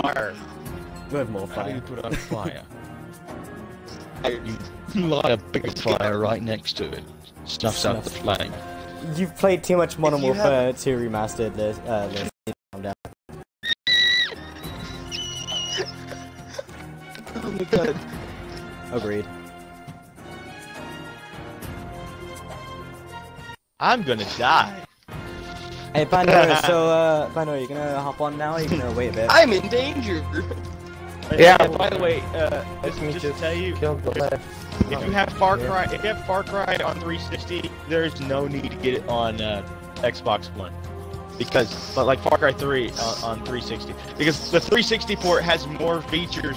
fire? We have more How do you fire. put out a fire? you light a big fire right next to it. Snuffs out the flame. You've played too much Modern If you Warfare 2 remastered this. Uh, this. Calm down. Oh my god. Agreed. I'm gonna die. Hey, Pandora, so, uh, Pandora, you gonna hop on now or you gonna wait a bit? I'm in danger. Yeah. Uh, by the way, uh, Let just, me just just tell you, kill the left. if you have Far Cry, if you have Far Cry on 360, there's no need to get it on uh, Xbox One. Because, but like Far Cry 3 on, on 360, because the 360 port has more features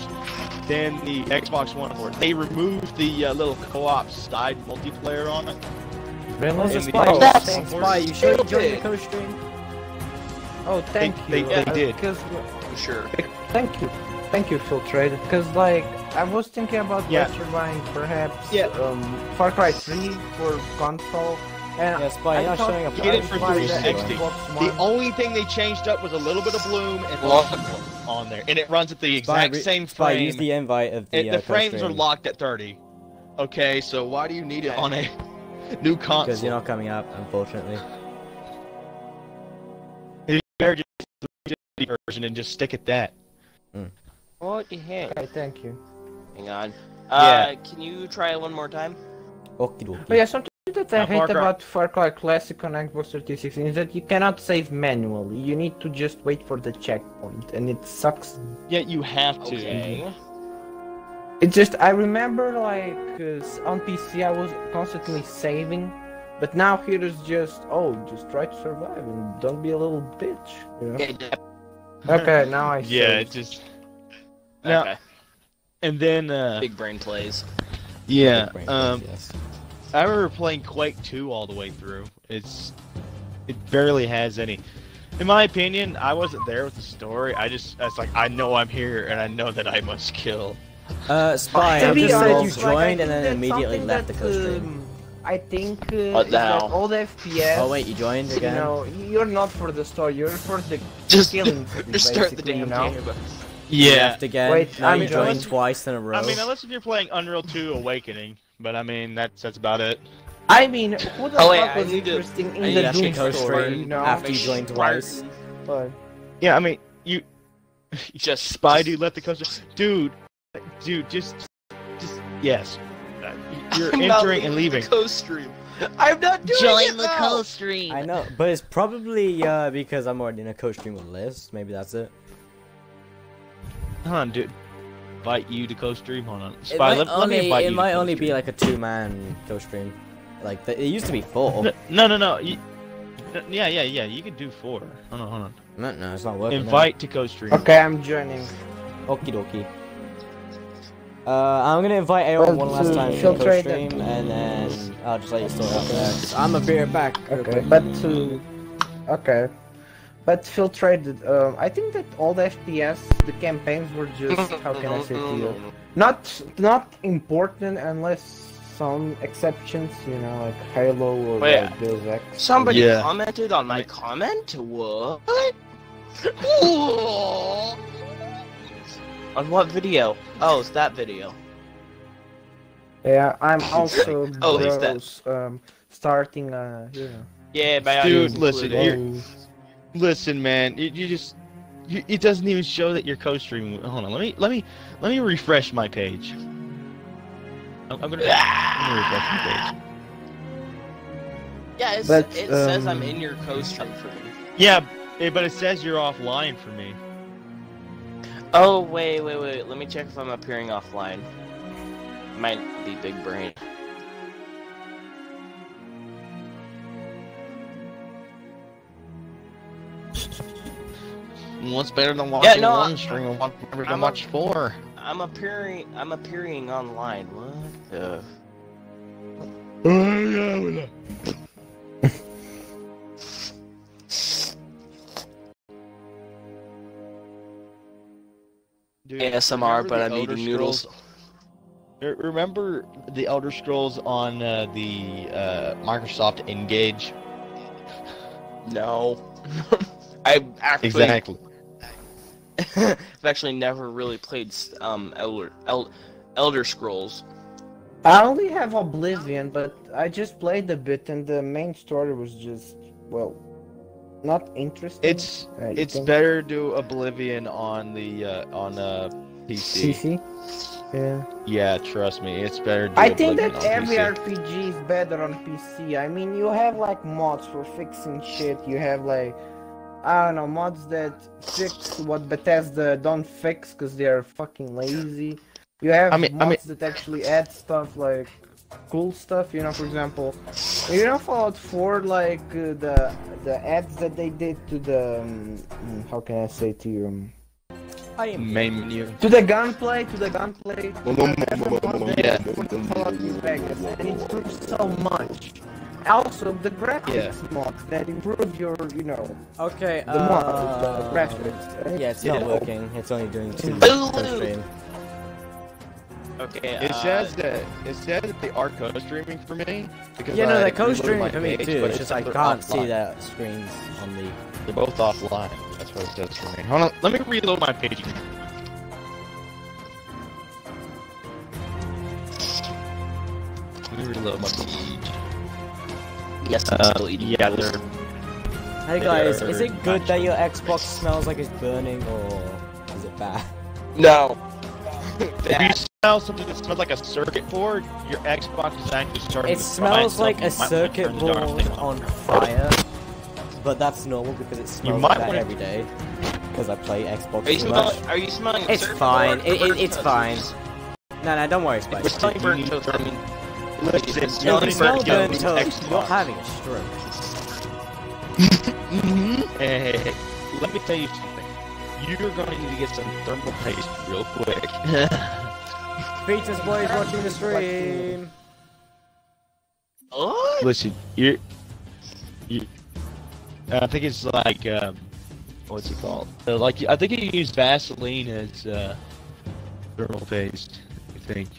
than the Xbox One port. They removed the uh, little co-op side multiplayer on it. Really? Oh, so in the Spy, Xbox that's- One. Spy, you sure you joined the Stupid. co-stream? Oh, thank They- you. they- they did. Because Sure. thank you, thank you, Filtrated. Because like I was thinking about Yeah. Buying perhaps Yeah. um, Far Cry 3 for console, and Yeah, Spy, I you're not thought showing up. Get it for buy the 360. The only thing they changed up was a little bit of bloom and lock on there, and it runs at the exact re- same Spy, frame. use the invite of the, and uh, the frames are locked at 30. Okay, so why do you need it on a new console? Because you're not coming up, unfortunately. You better just do the version and just stick at that. What the heck? Okay, thank you. Hang on. Uh, can you try it one more time? Okay, dokie. But yeah, something that I Now, hate Far about Far Cry Classic on Xbox 360 is that you cannot save manually. You need to just wait for the checkpoint, and it sucks. Yeah, you have to. Okay. It just I remember like 'cause on PC I was constantly saving, but now here is just oh just try to survive and don't be a little bitch. You know? Okay. de- Okay, now I Yeah, save. it just. Now, okay. and then, uh, Big brain plays. yeah, brain um, plays, yes. I remember playing Quake 2 all the way through. It's, it barely has any. In my opinion, I wasn't there with the story. I just, it's like, I know I'm here and I know that I must kill. Uh, Spy, To I be just said you honest, like, joined and then immediately left the that, co-stream. um, I think uh, What is the that hell? all the FPS. Oh wait, you joined You again? know, you're not for the story. You're for the Just, killing. just start the basically, damn you know? game. You left again. Wait, now I'm you joined joined. twice in a row. I mean, unless if you're playing Unreal 2 Awakening, but I mean, that's, that's about it. I mean, who the Oh, wait, fuck was need to- interesting I in the to Doom co-stream story? You know, after you joined twice. But- Yeah, I mean, you, Just Spy dude left the coaster. Dude, dude, just, just yes. Uh, You're I'm not entering and leaving. The co-stream. I'm not doing Join it the co-stream. I know, but it's probably uh because I'm already in a co-stream with Liz. Maybe that's it. Hold on, dude. Invite you to co-stream. Hold on. It Spy, might let, let me only, invite it you. might only be like a two-man co-stream. Like the, it used to be four. No, no, no. You, yeah, yeah, yeah. You could do four. Hold on, hold on. no, no, it's not working. now. Invite to co-stream. Okay, I'm joining. Okie dokie. Uh, I'm gonna invite Aeon Well, one last time to filtrate co-stream, and then I'll just let you sort out there. 'cause I'm a beer back. Okay, but to okay, but filtrated. Um, I think that all the FPS, the campaigns were just how can I say to you, not not important unless some exceptions. You know, like Halo or Wait. like Deus Ex. Somebody Yeah. commented on my comment? What? on what video? Oh, it's that video. Yeah, I'm also Oh, is that- um starting uh you know. Yeah, but Dude, listen, you're- Listen, man. You, you just. You, it doesn't even show that you're co-streaming. Hold on. Let me. Let me. Let me refresh my page. I'm, I'm gonna. I'm gonna refresh my page. Yeah, it's, But, it says I'm um, in your co-stream for me. Yeah, but it says you're offline for me. Oh, wait, wait, wait. Let me check if I'm appearing offline. Might be big brain. What's better than watching Yeah, no, one I- stream and watching better I'm than a- watch four? I'm appearing. I'm appearing online. What the? Oh, Dude, ASMR, but I'm Elder eating noodles. Scrolls- Remember the Elder Scrolls on uh, the uh, Microsoft Engage? No. I actually. Exactly. I've actually never really played um Elder El- Elder Scrolls. I only have Oblivion, but I just played a bit, and the main story was just well, not interesting. It's I it's think. better to do Oblivion on the uh, on uh, PC. CC. Yeah. Yeah, trust me, it's better. Do I think that Oblivion on every PC. RPG is better on PC. I mean, you have like mods for fixing shit. You have like, I don't know, mods that fix what Bethesda don't fix because they are fucking lazy. You have I mean- I mods that actually add stuff like cool stuff. You know, for example, you know Fallout 4, like uh, the the ads that they did to the um, mm, how can I say to you. Um, I am. main menu. to the gunplay, to the gunplay. Yeah. Fallout and it improves so much. Also, the graphics mods that improve your, you know, Okay. the mods, the Uh, graphics. and yeah, it's you not know, working. It's only doing two Boo! per stream. Okay. It uh, says that it says that they are co-streaming for me because Yeah, no, I they're co-streaming for me page, too. but It's just I can't see offline. that screens on the. They're both offline. That's what it says for me. Hold on, let me reload my page. Let me reload my page. yes, I'm Uh, still eating yeah, they're Hey guys, They're is it good that your Xbox smells like it's burning, or is it bad? No. If you smell something that smells like a circuit board, your Xbox is actually starting It to smells like a something. You might wanna circuit turn the darn board on fire, but that's normal because it smells like that every day. Because I play Xbox Are you too much. smelling? Are you smelling? It's surf fine. board It- it- it's fine. No, no, don't worry, Spice. We're smelling burnt toast. I mean, Listen, It's If smelling burnt, burnt toast. toast. You're having a stroke. Hey, hey, hey, let me tell you something. You're going to need to get some thermal paste real quick. Peter's boys watching the stream. what? Listen, you, you, I think it's like, um, what's it called? Uh, like, I think you use Vaseline as uh, thermal paste. I think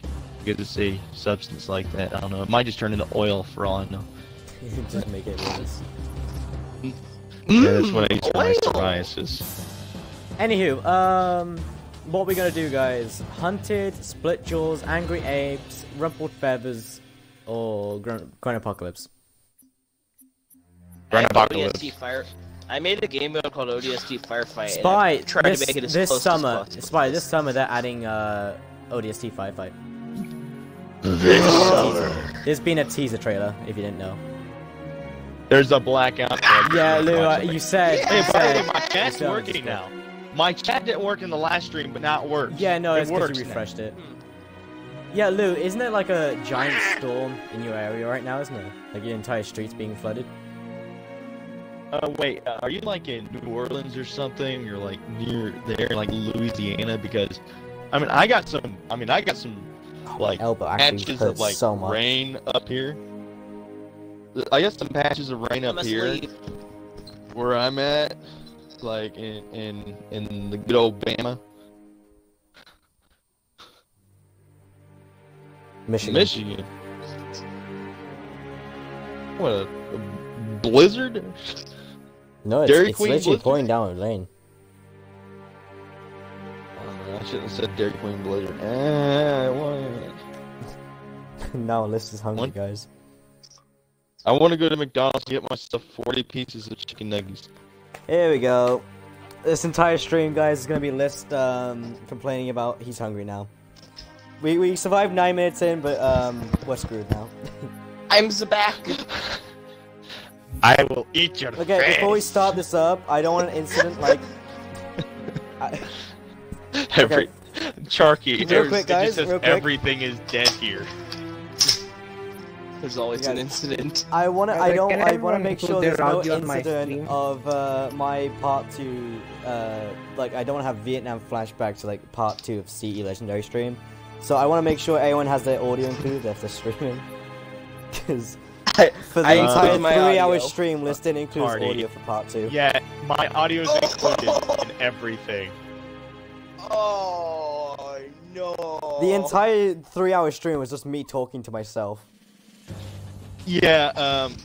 because it's a substance like that. I don't know. It might just turn into oil for all I know. Just make it worse. Yeah, that's what I use for my psoriasis. Anywho, um, what we're gonna do, guys? Hunted, split jaws, angry apes, rumpled feathers, or Grand, Grunt Apocalypse. Grand I Apocalypse. ODST Fire. I made a game mode called ODST Firefight. Spy, I tried this, to make it as this close summer, as possible. Spy, this summer they're adding uh, ODST Firefight. This summer. There's been a teaser trailer, if you didn't know. There's a blackout. Yeah, Lou, uh, you said. Hey, you by the way, said my chat's working now. My chat didn't work in the last stream, but now it works. Yeah, no, it it's because works you now. refreshed it. Yeah, Lou, isn't it like a giant storm in your area right now, isn't it? Like your entire street's being flooded? Uh, wait, uh, are you like in New Orleans or something? Or like near there, like Louisiana? Because, I mean, I got some. I mean, I got some like Elbow patches of like so much. rain up here. I got some patches of rain up here leave. where I'm at, like in in in the good old Bama, Michigan. Michigan. What a, a blizzard! No, it's, Dairy it's Queen literally Blizzard? pouring down with rain. I don't I shouldn't have said Dairy Queen Blizzard. Eh, what? now Liz is hungry, One- guys. I want to go to McDonald's and get myself 40 pieces of chicken nuggets. Here we go. This entire stream, guys, is gonna be List um, complaining about he's hungry now. We we survived nine minutes in, but um, we're screwed now. I'm Zabak. I will eat your okay, before we start this up, I don't want an incident like. I, Every Charky, Real there's- quick, it just guys, says real quick. everything is dead here. There's always Yeah. an incident. I want to. Uh, I don't. I want to make sure there's no audio my incident of uh, my part two. Uh, like I don't want to have Vietnam flashback to like part two of CE Legendary stream. So I want to make sure everyone has their audio included if they're streaming. Because I- for the I entire included three-hour stream, List didn't include Party. audio for part two. Yeah, my audio is included in everything. Oh no. The entire three-hour stream was just me talking to myself. Yeah, um,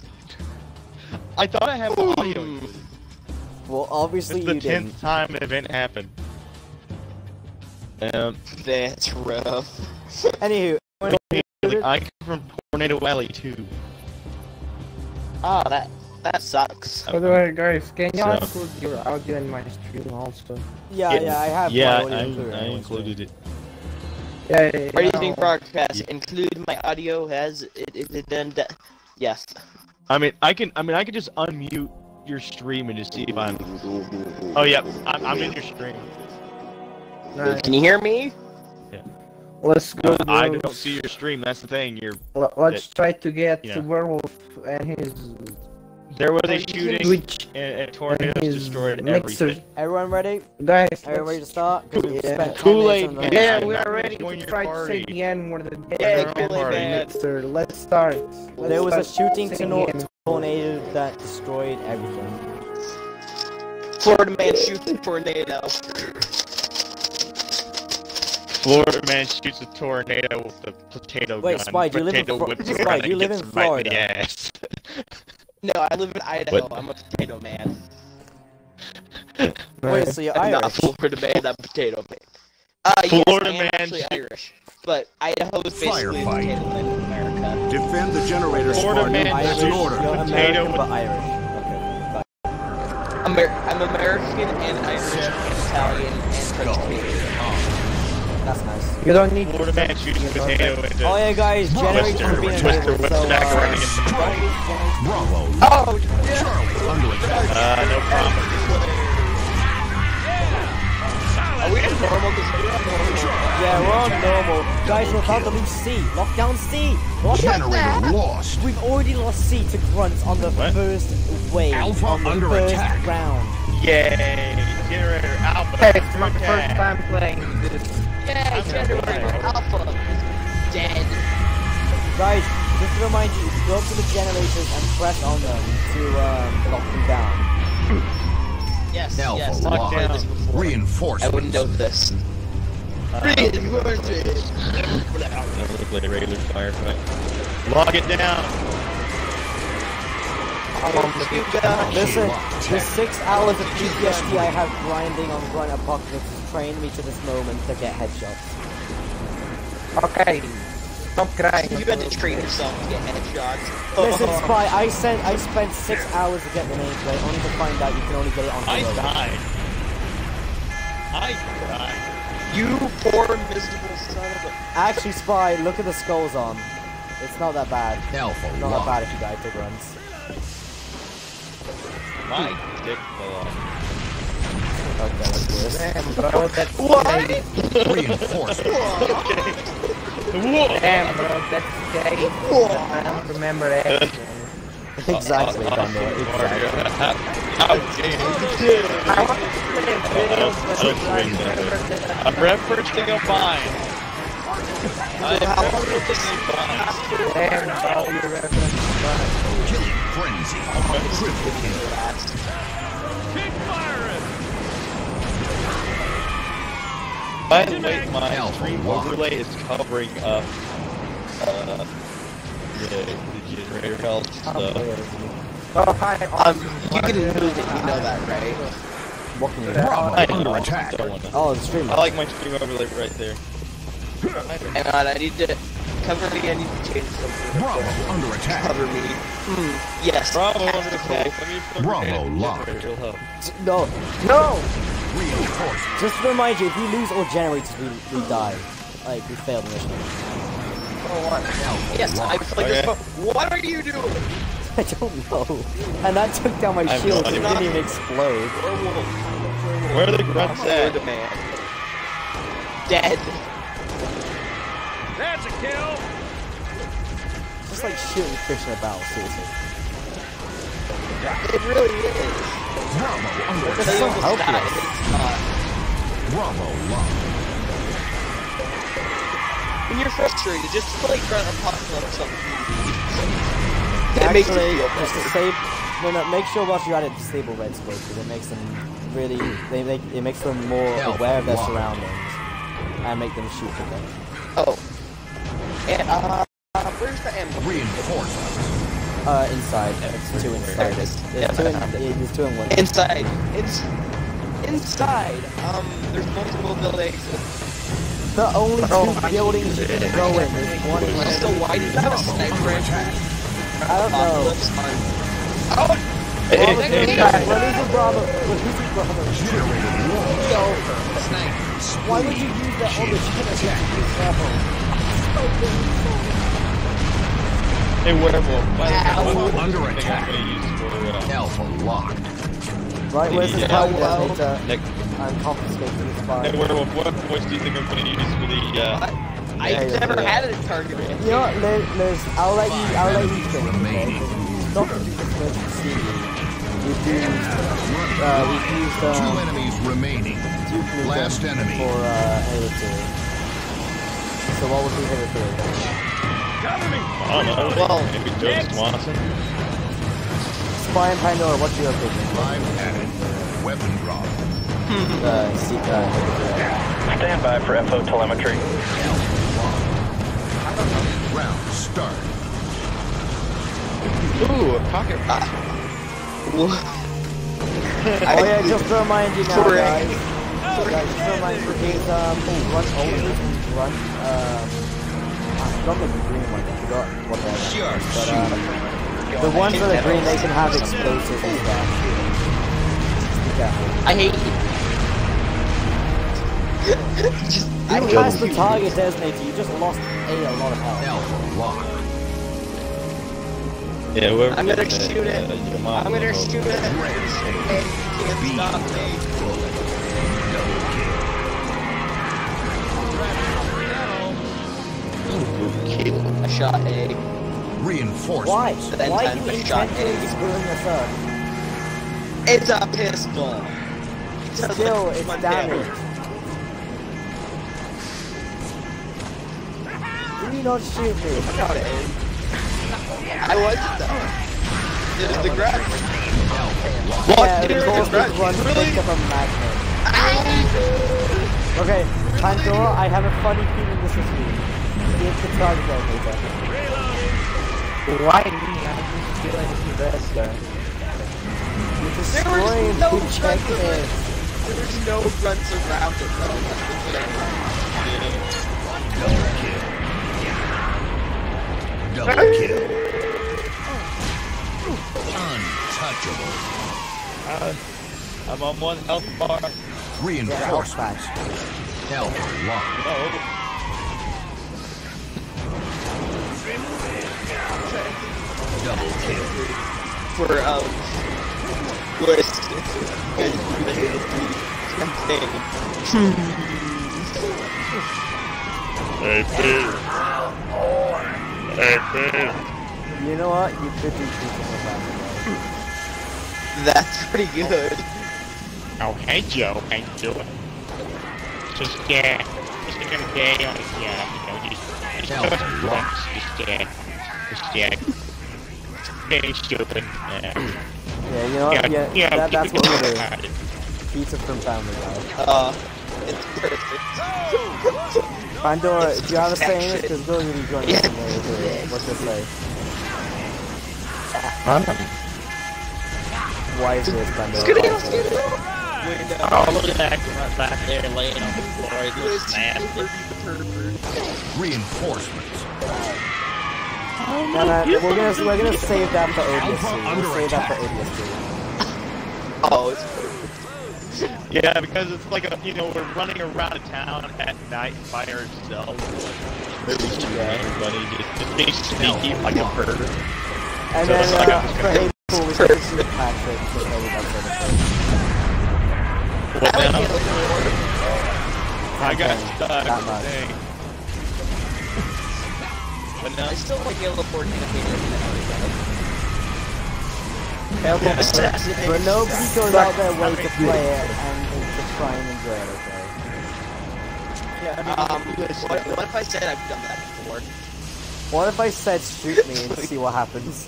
I thought I had my audio. Well, obviously It's the you didn't. tenth time an event happened. Um, That's rough. Anywho, I come from Tornado Alley too. Oh, that that sucks. By the way, guys, can you So- include your audio in my stream also? yeah, yeah, I have. Yeah, my audio I, included I in my included it. Yeah, yeah, yeah. Raising broadcast. Yeah. Include my audio has it, it, it done. da- Yes. I mean, I can. I mean, I can just unmute your stream and just see if I'm. Oh yeah, I'm, I'm in your stream. Nice. Can you hear me? Yeah. Let's go. Uh, I don't see your stream. That's the thing. You're Let's try to get Yeah. the werewolf and his there was a you can shooting Twitch and, and and tornadoes his destroyed mixer. everything. Everyone ready? Guys, Are you ready to let's- start? 'Cause we've Yeah. spent 10 Kool-Aid minutes on man. the- yeah, I'm we not are gonna ready join to your try to party. say the N word Yeah, Your Kool-Aid party. man. Mixer. Let's start. Let's There was a start shooting saying tor- the N. tornado that destroyed everything. Florida man shoots a tornado. Florida man shoots a tornado with a potato Wait, gun. Spy, do you live in Potato Flo- whips Spy, around do you and live gets in him right Florida? the ass. No, I live in Idaho. What? I'm a potato man. Wait, so you're I'm not Irish? Florida man. I'm potato man. Uh, yes, Florida I am man actually Irish, but Idaho is basically the Firefight. potato land of America. Defend the generator, Florida Spartan. man That's an order. you're Potato American with- but Irish. Okay, bye. Amer- I'm American and Irish and Italian and French Canadian. That's nice. You don't need Florida man shoots a potato into Oh yeah, guys, generators Twister, have been Twister enabled, whips so back uh, around against the. Bravo. Oh, Charlie under attack. Uh, no problem. are we in normal? Because we're on normal. yeah, we're on normal. Guys, we're about to lose C. Lockdown C. Lockdown Generator lost. We've already lost C to grunts on the What? first wave, Alpha on the under first attack. round. Yay! Generator Alpha. Hey, it's my Attack. first time playing this. Yeah, I'm gonna Generator play. Alpha is dead. Guys, just to remind you, go up to the generators and press on them to um, lock them down. Yes, Alpha yes, I've locked. this before. I wouldn't know this. Reinforcements. Never look like a regular firefight. Log it down. Listen, the six hours of PTSD I have grinding on Grunt Apocalypse has trained me to this moment to get headshots. Okay. Stop crying. You had to train yourself to get headshots. Listen, oh. Spy, I sent, I spent six hours to get the nameplate, only to find out you can only get it on I heroic. died. I died. You poor miserable son of a. Actually, Spy, look at the skulls on. It's not that bad. Alpha Not that locked. bad if you die to runs. My dick fell off. Okay, that's. Damn, bro, that's gay. Reinforcements. Whoa! Damn, bro, that's gay. I don't remember anything. exactly, Thunder, exactly. How gay. I want to play a but I swing that. remember that I'm referencing a vine. I'm referencing a vine. Damn, bro, you reference Killing frenzy. Triple kill. The way, my Alpha stream overlay is covering up uh, the, the generator health stuff. Oh, hi. Um, you can move it, you know that, right? What can you do? Bravo I under attack. Oh, the stream. I like my stream overlay right there. Hang on, I need to cover me. I need to change something. Bravo under attack. Cover me. Hmm. Yes. Bravo under attack. Let me put Bravo it in the locked. generator, it'll help. No, No! Reinforcements. just to remind you, if we lose all generators, we, we die. Like, we failed the mission. Oh, what? Alpha Yes, I locked. played Okay. this. But what are you doing? I don't know. And that took down my I have shield, it didn't even explode. Where are the grunts at? Florida man. Dead. That's a kill! Just like shooting fish in a barrel, seriously. It really is. Bravo under They so attack. almost helpless. died. It's not. Bravo locked. When you're frustrated, just play Grunt Apocalypse on It makes you Actually, feel just better. No, no. Make sure whilst you're at it, disable red scope because it makes them really. They make it makes them more Alpha aware of their locked. surroundings and make them shoot for them. Oh. And, uh, uh, where's the ammo? Reinforcements. Uh, inside. It's two inside. There's, there's two in. There's two in one. Inside. It's inside. Um, there's multiple buildings. The only two Oh, I- buildings you can go in is one in So why did you have a sniper rifle? I don't know. Apocalypse on Hey, hey, What hey, is guys. a Bravo? What is a Bravo? Generated war. Yo, sniper. Why would you use that on the ship? Hey, werewolf. By the way, Alpha what's the under thing I'm attack. gonna use for, uh, Alpha locked. Right, where's this Yeah. target Well, detonator? Nick, I'm confiscating this hey, fire. werewolf, what voice do you think I'm gonna use for the, uh, I've Yeah, never yeah. had a target. You know what, Liz, Liz, I'll let you, I'll let you think, okay? remaining. Because Not to do the first procedure. We've used, uh, we've used, Two um, enemies remaining. two Last enemy. for, uh, Halo 2. So what would be Halo 3? I don't know, Well, maybe Joe Swanson? Spy and Pandora, what's your opinion? Five added. Weapon drop. Uh, see, uh, Stand by for FO telemetry. Round start. Ooh, a pocket. Oh yeah, just to remind you now, Correct. guys. Guys, just to remind you, he's um, run ultras run um, I forgot the green one. I forgot what they're. Sure. But um, the ones that are green, they can have explosives and stuff. Be careful. I hate you. Just, I You hate passed the you. target designator. You just lost a a lot of health. Alpha locked. Yeah, whoever I'm gonna shoot it. uh, I'm gonna shoot it. Hey, can't stop me. Kill. I shot A. Reinforcements. Why? Then Why time are you to shot intentionally A. screwing us up? It's a pistol. It does Still, it's one damage. Do you not shoot me? I shot A. I wasn't though. It was the grab. Yeah, Dude, of course, it's right. this one Really? picked up a magnet. Ah! Okay, Pandora, I have a funny feeling this is me. Give the target detonator. Why me? I just feel like it's the best guy. You're destroying no two runs. There's no runs around it though. Double kill. Double kill. Untouchable. Uh, I'm on one health bar. Yeah, health Reinforcements. patch. Alpha locked. Oh, Double kill. For um, list. campaign. hey, Pete. Hey, Pete. You know what? You could do pizza for family. That's pretty good. Oh, hey Joe, how you doing? Just, uh, just another day on, yeah, you know, just, just Hell, doing some what? things, just, uh, just, uh, very stupid, uh, Yeah, you know yeah, Yeah, yeah, that, that's what we're doing. Pizza from family guy. Uh, it's perfect. Pandora, It's do you have a say in this? perfection. Because those of you joining us in there, too. What's your say? Why is this Pandora? Skitty, Why is this? Oh, look at that grunt back there laying on the floor, he looks nasty. Reinforcements. No, no, we're gonna we're gonna save that for Alpha ODST. We'll save that for attack. ODST. Oh, it's perfect. Yeah, because it's like a, you know, we're running around a town at night by ourselves. Really Yeah. everybody, just, just being sneaky like a bird. And So then it's like uh, for Hateful, we can shoot Patrick. So maybe that's what it is. What I like now? Halo 4. I got stuck. that much. Dang. But now, I still like Halo 4 campaign But Assassinate. nobody goes out their way to play it and to try and enjoy it, okay? Yeah. Um, what, what if I said I've done that before? What if I said shoot me and see what happens?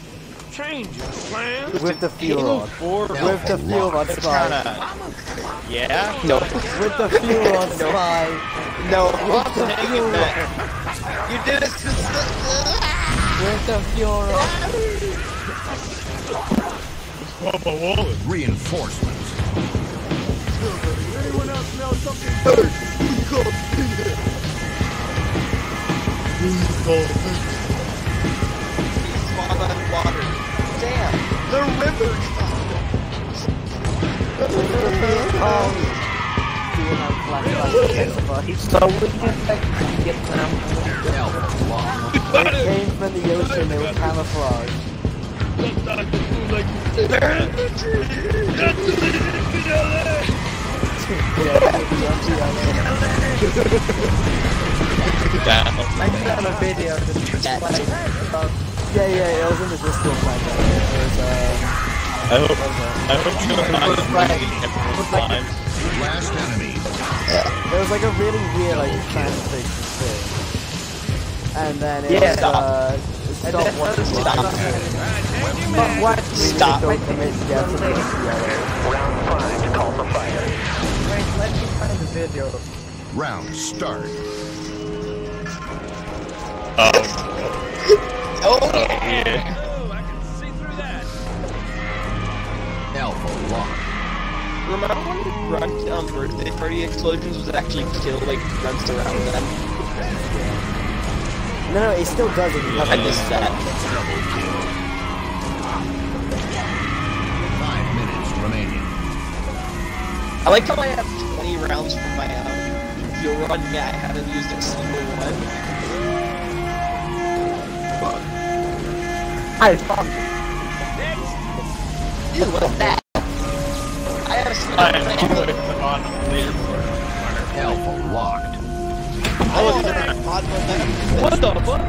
Change your plans. With the fuel Halo rod. 4 With the fuel rod it's spy. yeah? No. With the fuel rod spy. No. With the fuel rod. You did it. With the fuel rod. Reinforcements. Spawn on water. The river. Flashback. So we can take Vietnam. Alpha locked. They came from the ocean, they were camouflaged. I did have a video that like, about Yeah, yeah, it was in the Discord like that. It was, um, I hope, I hope you don't mind everyone's times. Last enemy. There was like a really weird like fanfic thing. And then it Yeah. was uh And stop then watching Stop. But what? Stop. Don't commit death to this Round five, call for fire. Wait, let me find the video. Round start. Oh, Oh, oh yeah. yeah. Oh, I can see through that. Alpha locked. Remember when Grunt um, birthday party explosions was actually kill like grunts around them? No, no, it still does it. I missed that. Double kill. Five minutes remaining. I like how I have 20 rounds for my um, fuel rod. Yeah, I haven't used a single one. I fuck. Dude, what's that? I have a I single am with on leaderboard. Alpha locked. Oh, what the fuck?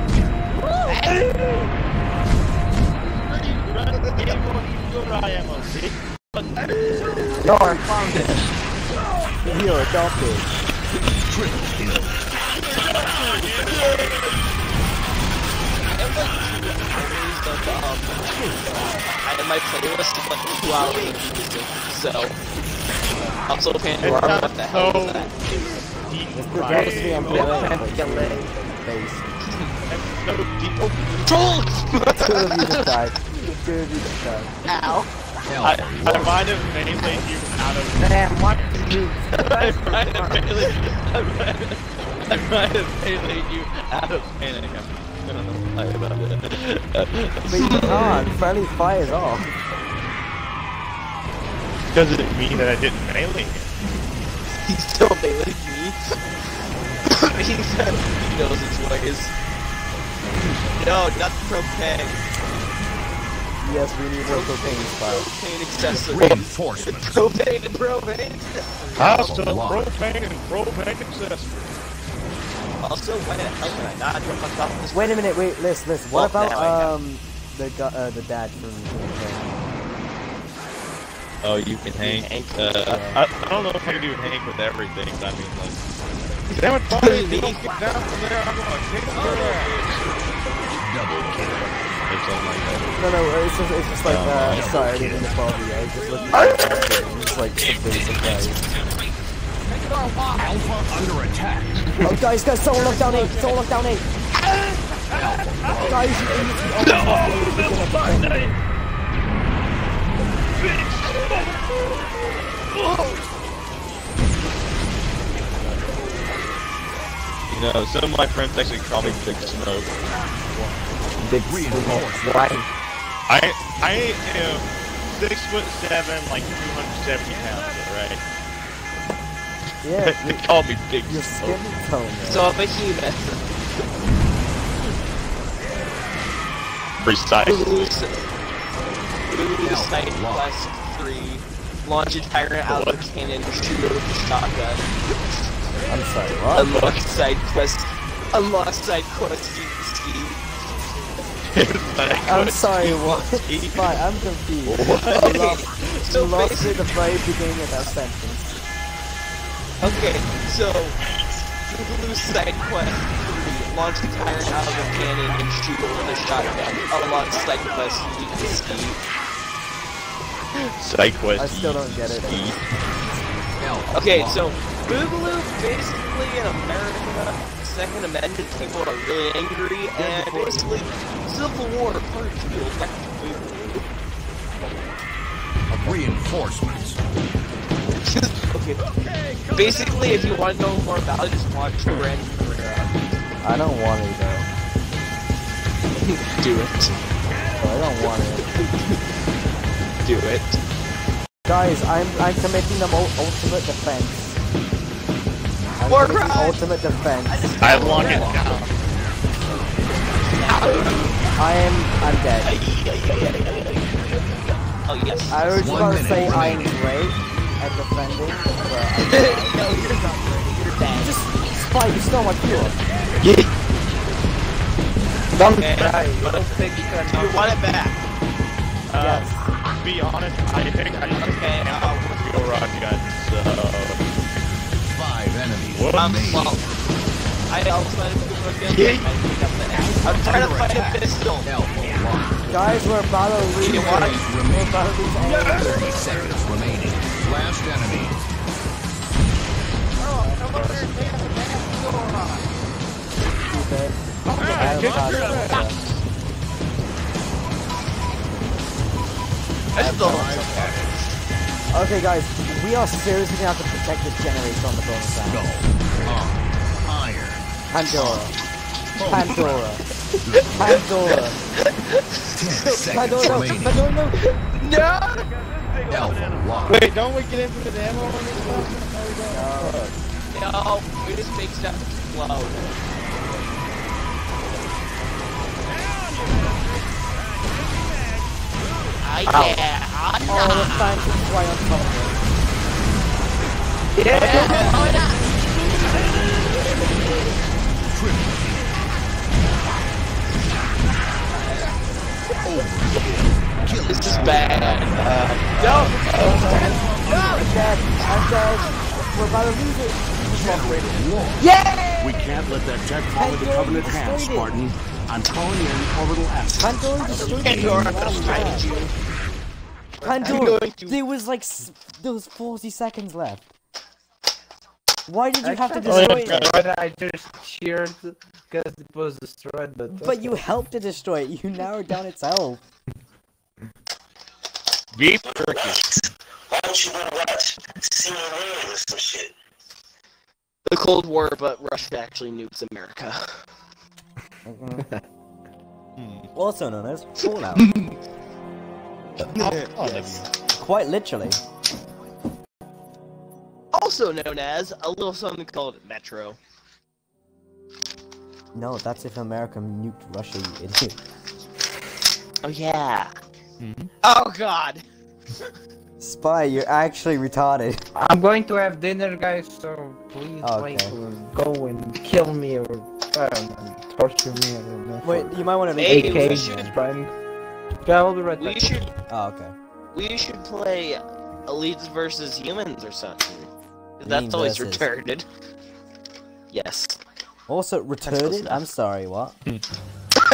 No, I found it. You're adopted. Triple kill. I have my playlist of like two hours of music, so also Pandora. What the hell is that? It's the diversity on Right. base. So deep. Trolls! Two of you just died. Two of you just died. Ow! I, I might have meleeed you out of. Damn, what you? I might have meleeed. I might have, I meleeed you out of panic. I'm gonna lie about. But you can't. Friendly fire's off. Doesn't mean that I didn't melee you. He still meleeed me. he said he knows his ways. No, not propane. Yes, we need more cocaine spot. Propane accessory. Reinforcements. propane and propane. Hostile Locked. propane and propane accessory. Also, why the hell can I not jump on top of this? Wait a minute, wait, listen, listen. What Well, about now I know. um the uh, the dad from Oh, you can hang. Hank. Uh, I, I don't know if I can do Hank with everything. but I mean, like. Damn it, buddy! If you don't get down from there, I'm gonna kick your ass. Double kill. Or something like that. No, no, it's just it's just like Oh, uh, yeah. sorry, I didn't mean to bother you. I was just looking at the It's like some big surprise. Alpha under attack. Oh, guys, guys, someone look down eight. Someone look down eight. Guys, you idiots. Oh, my God. You know, some of my friends actually call me Big Smoke. Big Reinforcements. Why? I I am six foot seven, like 270 pounds, right? Yeah, they your, call me Big your skin tone. So I'm a human. Precisely. Lose. Lose Sight Quest 3. Launch a tyrant out of a cannon, shoot it with a shotgun. I'm sorry, what? Unlock side quest. Unlock side quest ski. I'm sorry, what? Fine, I'm confused. You lost, So you lost me basi- at the very beginning of that sentence. Okay, so lose side quest 3. Launch a tyrant out of a cannon and shoot it with a shotgun. Unlock side quest ski. SideQuest. I still don't get it. Ski. Alpha Okay, so Boogaloo basically in America, Second Amendment people are really angry, and basically Civil War purge the elected Boogaloo. Reinforcements. Okay. Basically, if you want to know more about it, just watch Brandon Herrera. I don't want it though. Do it. I don't want it. Do it. Guys, I'm I'm committing the ultimate defense. I'm War committing crime! ultimate defense. I want it down. I am I'm dead. Oh yes. I was One about to say I'm remaining. great at defending, but I'm no, you're not ready. You're dead. just spy. You stole my kill. Don't Okay. try. You don't think you can You want it back? Uh, Yes. to be honest, I think I Okay, am uh, with your rod gun, so... Five enemies Um, remaining. well, I also had a pistol again. Yeah. I picked up the axe. I'm trying to find a pistol. Alpha locked. Guys, we're about to lose. You it. We're about to lose all of 30 seconds remaining. Last enemy. Stupid. I don't know. I still Okay, guys, we are seriously gonna have to protect the generator on the bonus Go. round. On. Iron. Pandora. Pandora. Pandora. 10 Pandora, no. remaining. Pandora, no. Alpha. Wait, don't we get into the ammo on this stuff? No, we just make stuff explode. Ah, yeah. Ah, Oh, the phantom's right on top of it. This is bad. I'm dead. I'm dead. We're about to lose it. We can't let that tech fall into Pandora Covenant hands, destroyed. Spartan. I'm calling in orbital access. Pandora destroyed Pandora, it. I'm trying to you. Pandora, going there was like s- there was 40 seconds left. Why did you I have to destroy it? destroy it, I just cheered because it was destroyed, but But you helped to destroy it. You narrowed down its health. Be tricky. Why don't you want to watch CNN or some shit? The Cold War, but Russia actually nukes America. Also known as Fallout. Yes. Quite literally. Also known as a little something called Metro. No, that's if America nuked Russia, you idiot. Oh yeah. Mm-hmm. Oh god. Spy, you're actually retarded. I'm going to have dinner, guys. So please, Okay. like, go and kill me or I torture me. I. Wait, you might want to make we AK, should- friend. Yeah, I'll be right We back. should Oh, okay. we should play elites versus humans or something. That's always versus. retarded. Yes. Also, retarded? I'm sorry, what? Hmm.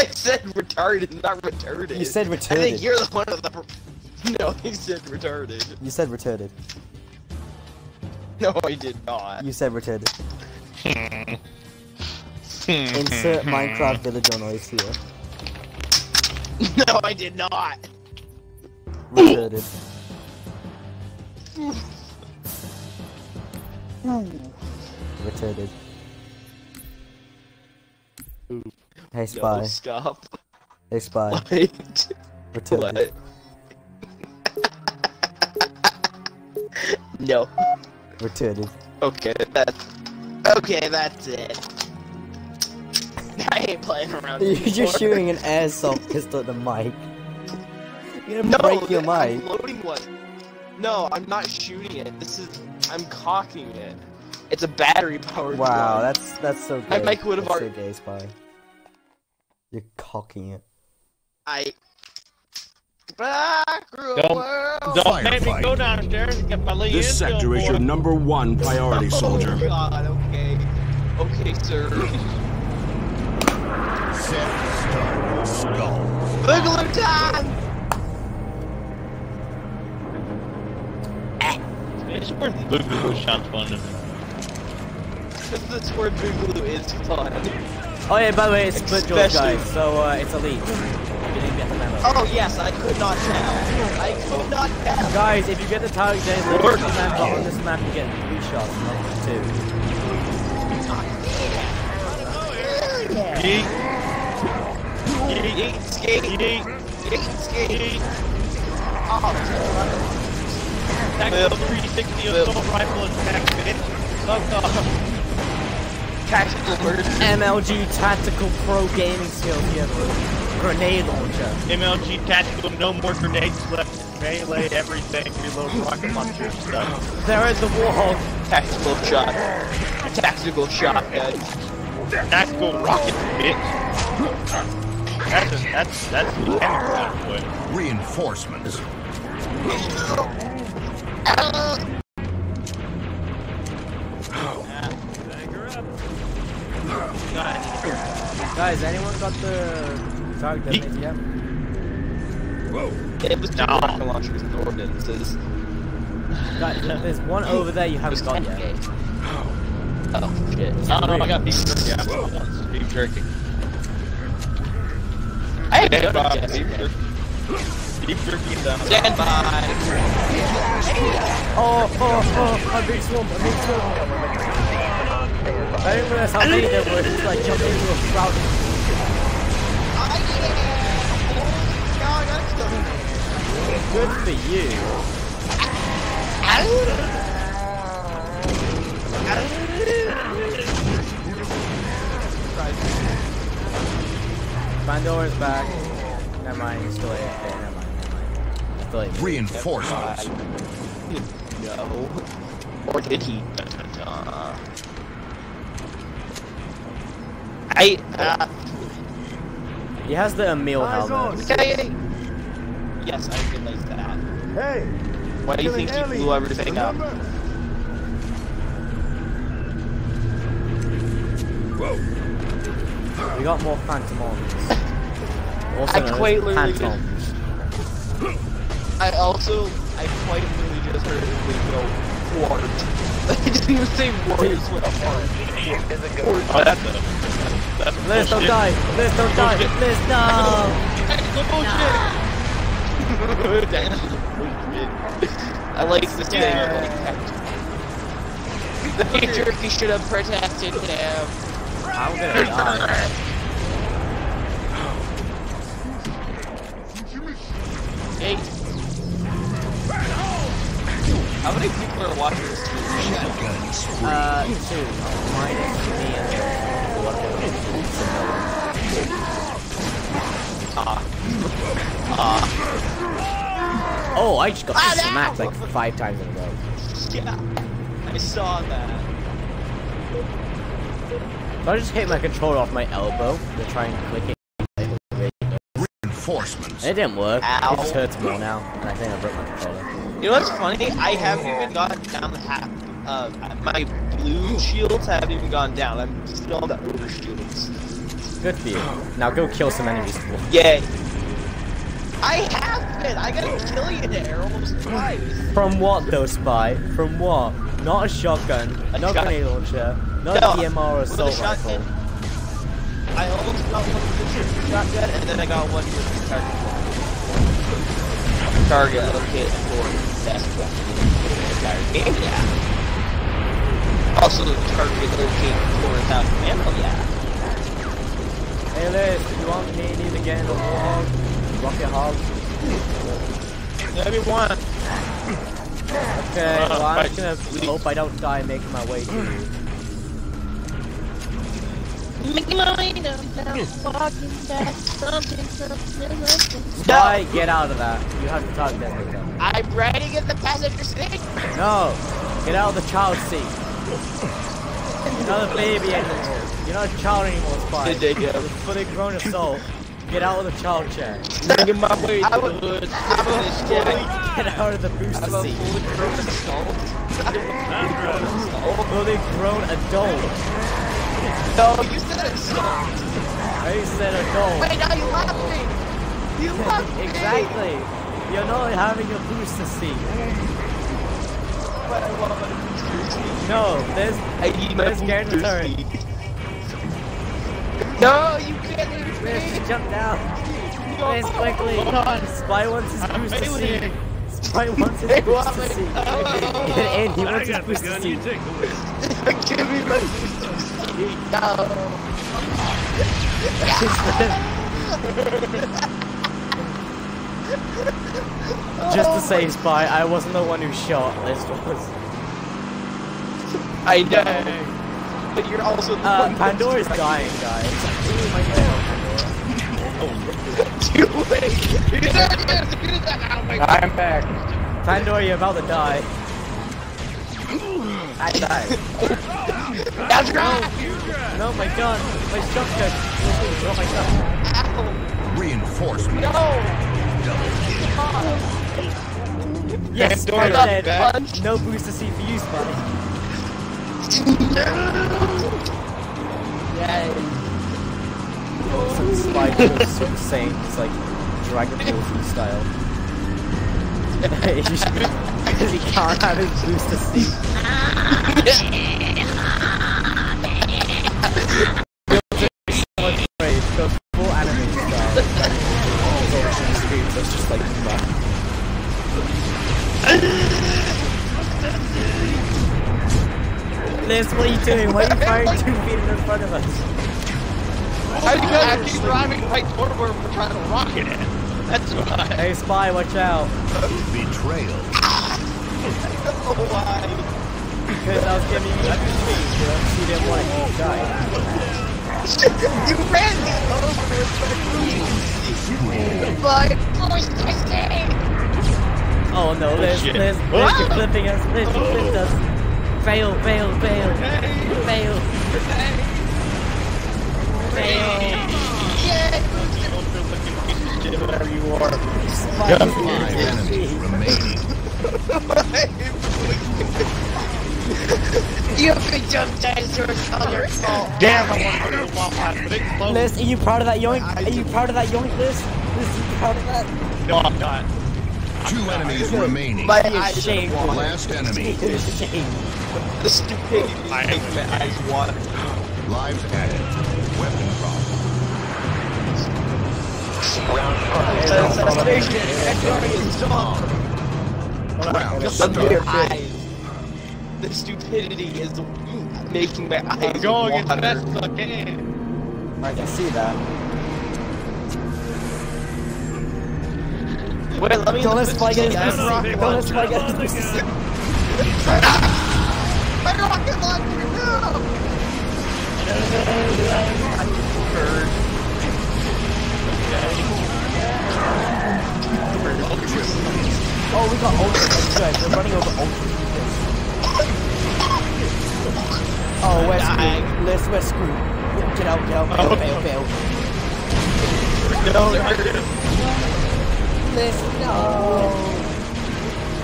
I said retarded, not retarded. You said retarded. I think you're the one of the. No, he said retarded. You said retarded. No, I did not. You said retarded. Insert Minecraft villager noise here. No, I did not. Retarded. Retarded. Hey No, spy. stop. Hey spy. What? What? no. Retarded. Okay, that's okay. That's it. I ain't playing around. You're anymore. just shooting an airsoft pistol at the mic. You're gonna No, break your I'm mic. loading one. No, I'm not shooting it. This is I'm cocking it. It's a battery powered. Wow, that's that's so My gay. mic would've That's so gay, spy. You're cocking it. I. Back Don't- Don't make me Firefight. go downstairs and get my leg This into sector is boy. your number one priority, oh soldier. Oh God. Okay. Okay, sir. Set. Start. Skull. Boogaloo time. Eh. It's where Boogaloo sounds fun to me. That's where Boogaloo is fun. Oh yeah, by the way, it's split jaws, Especially- guys. So uh, it's elite. You didn't get the memo. Oh yes, I could not tell. I could not tell. Guys, if you get the target, then remember on this map you get three shots, not just two. Yeet. Yeet, skate, Yeet. yeet, skate. Oh, Tactical 360 assault rifle attack, bitch. Fuck off. Tactical burst. MLG Tactical Pro Gaming Skills here. Grenade launcher. MLG tactical, no more grenades left. Melee, everything, reload rocket launcher stuff. There is the Warthog. Tactical shot. Tactical shotgun. Tactical rocket, bitch. That's a, that's that's the chemical output. Reinforcements. Uh, Guys, anyone got the target detonator yet? It was two No. rocket launchers and ordinances. Guys, there's one over there you haven't got yet. Oh shit. Oh no, I got beef jerky after once. Beef jerky. I had no by, beef jerky. Beef jerky and down. Stand by. Oh, oh, oh, oh I'm being swarmed, I'm being swarmed. I didn't realize how many there were, just like jumping into a crowd. Good for you. Pandora's back. Never mind, he's still AFK, never mind, never mind. Still AFK. Reinforcements. No. Or did he? Uh, I. Uh, He has the Emile helmet. okay. Yes, I realized that. Hey, Why do you think he blew everything up? Whoa. We got more Phantom arms. Also I quite literally Phantoms. I also, I quite literally just heard it go wart. I didn't even say wart, it just went wart. Oh, that's a that's Liz, don't bullshit. die! Liz, don't die! Bullshit. Liz, no! I like this thing. The future he should have protected him. I'm gonna die. Hey. How many people are watching this TV? Shotgun spree. Uh, two. Minus me and Oh, I just got Ah, no! smacked like five times in a row. Yeah, I saw that. So I just hit my controller off my elbow to try and click it. Reinforcements. It didn't work. Ow. It just hurts more now. And I think I broke my controller. You know what's funny? I haven't even gotten down the half. Uh, my blue shields haven't even gone down. I'm still on the over shields. Good for you. Now go kill some enemies. Yay! I have been. I gotta kill you there almost twice. From what though, Spy? From what? Not a shotgun, A not shot- a grenade launcher, not No, a DMR or with a shotgun. rifle. I almost got one with the shotgun, and then I got one with the target. Target Locator best weapon in the entire game. Yeah. Also, the target locate for without ammo. Yeah. Hey Liz, you want me to get in the warthog? Rocket hog? Everyone. Okay, Uh, well I'm just gonna hope I don't die making my way to you. Spy, get out of that. You have to talk that them. I'm riding in the passenger seat. No! Get out of the child seat. You're not a baby anymore. You're not a child anymore, Spy. Did they go? You're a fully grown adult. Get out of the child chair. Making my way I to the hood. I'm a fully, Get out of the I'm booster a seat. fully grown adult. I'm a grown adult. Fully grown adult. No, you said adult. I said adult. Wait, now you left me. You left me. Exactly. You're not having a booster seat. But I want my booster seat. No, there's I need my there's Garen booster seat. No, you can't leave Liz, me. jump down. No. Liz, quickly. Hold on. Spy wants his I'm booster seat. failing. Spy wants his They want booster me. seat. Oh. Get in, he wants his booster seat. Give me my booster seat. No. Just to oh say, Spy, I wasn't the one who shot. This was. I know. But you're also the Uh, one that's Pandora's dying, guys. Ooh, my God, too late. There it is. Look that. Oh my god. I'm back. Pandora, you're about to die. I died. That's right. No, my gun. My shotgun. Oh, my gun. Reinforcement. No! Yes, Pandora, I'm dead. back. Punch. No booster seat for you, Spy. Yay. Some goes Super Saiyan, just like Dragon Ball Z style. Because he can't have his booster seat. You doing? Why are you firing two feet in front of us? I I keep driving right toward where we're trying to rocket it. That's why. Hey, Spy, watch out. Betrayal. Because I was giving you two feet, you know? You didn't want to die. You ran me Oh no, Liz, shit. Liz, Liz, you're flipping us. Liz, you flipped us. Fail, fail, fail. Fail. Whatever you are. Five enemies remaining. You could jump dinosaurs on your fault. Damn, I want to go to the wild path, but it's close. Liz, are you proud of that yoink? Are you proud of that yoink, Liz? Liz, are you proud of that? No, I'm not. Two enemies remaining. My Be eyes ashamed. The last enemy. Be ashamed. The stupidity is making my eyes water. Lives added. Weapon problem. Round Your start. eyes. The stupidity is making my eyes I'm going as water. fast as I can. I can see that. Wait, let me Don't let Spy get his Yeah, booster rocket seat. Don't let launcher. Get his booster. My rocket launcher, no! Oh, we got ultra. That's good. We're running over ultra. Oh, we're screwed. Liz, we're screwed. Get out, get out, bail, bail, bail. No, I did Liz, no.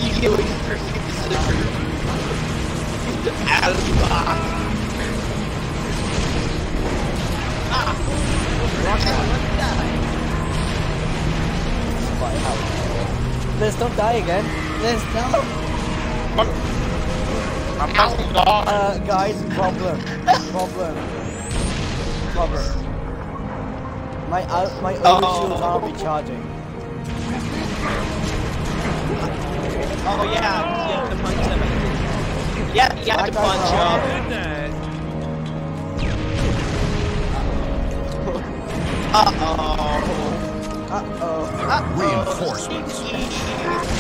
You get what you first Out of the box. Spy out. Liz, don't die again. Liz, no. I'm passing on. Uh, guys, problem. Problem. Problem. My uh, my Oh. over shields aren't recharging. Oh yeah, you have to punch them. Yeah, you have to punch wrong. up. Uh-oh. Uh-oh. Uh oh. Reinforcements.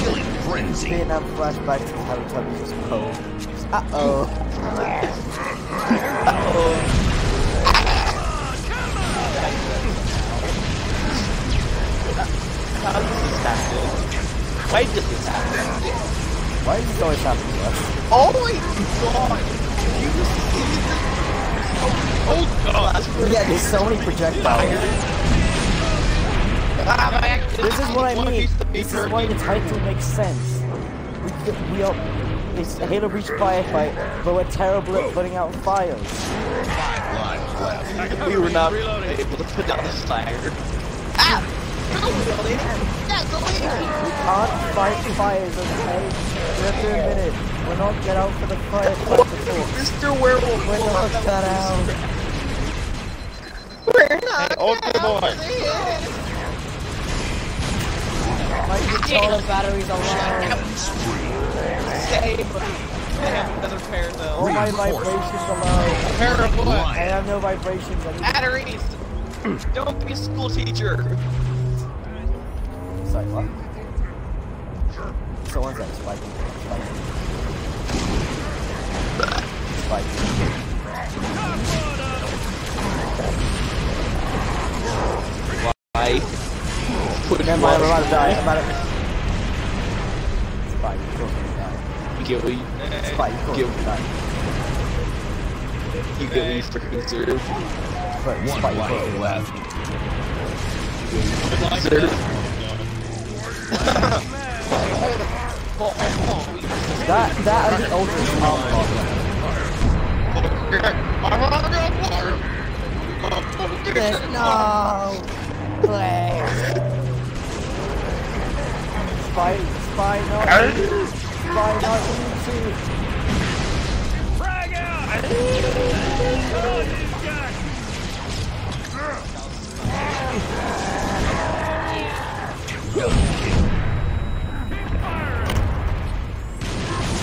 Killing frenzy. Vietnam flashback to Teletubbies Pro. Uh-oh. How does this happen? Why does this happen? Why does this always happen to us? Oh my god! Oh, God. Yeah, there's so many projectiles. Ah, This is what I mean. needs to be This is why the title makes sense. We, we are... It's Halo Reach firefight, but we're terrible at putting out fires. Five lives left. We were not able to put down this fire. Ah! We can't fight fires, okay? We have to admit it. We're not get out for the firefight before. Mr. Werewolf! We're not cut out. We're not Hey, Ultra Boy. My controller batteries are low. Save! I have another pair though. All my vibrations are low. Pair of what? I have no vibrations. Batteries! Don't be a school teacher. Sorry, what? So one's that spiking. Spiking. Why? Put Never mind, I'm about to die. I'm about to. Spike, you're gonna die. You get what you, Spike, you're gonna die. you get what you freaking deserve. But One Spike, you're life gonna die. left. Deserve. That, that and the ultra is not No! Please! Spy, spy, no! Spy, not you too!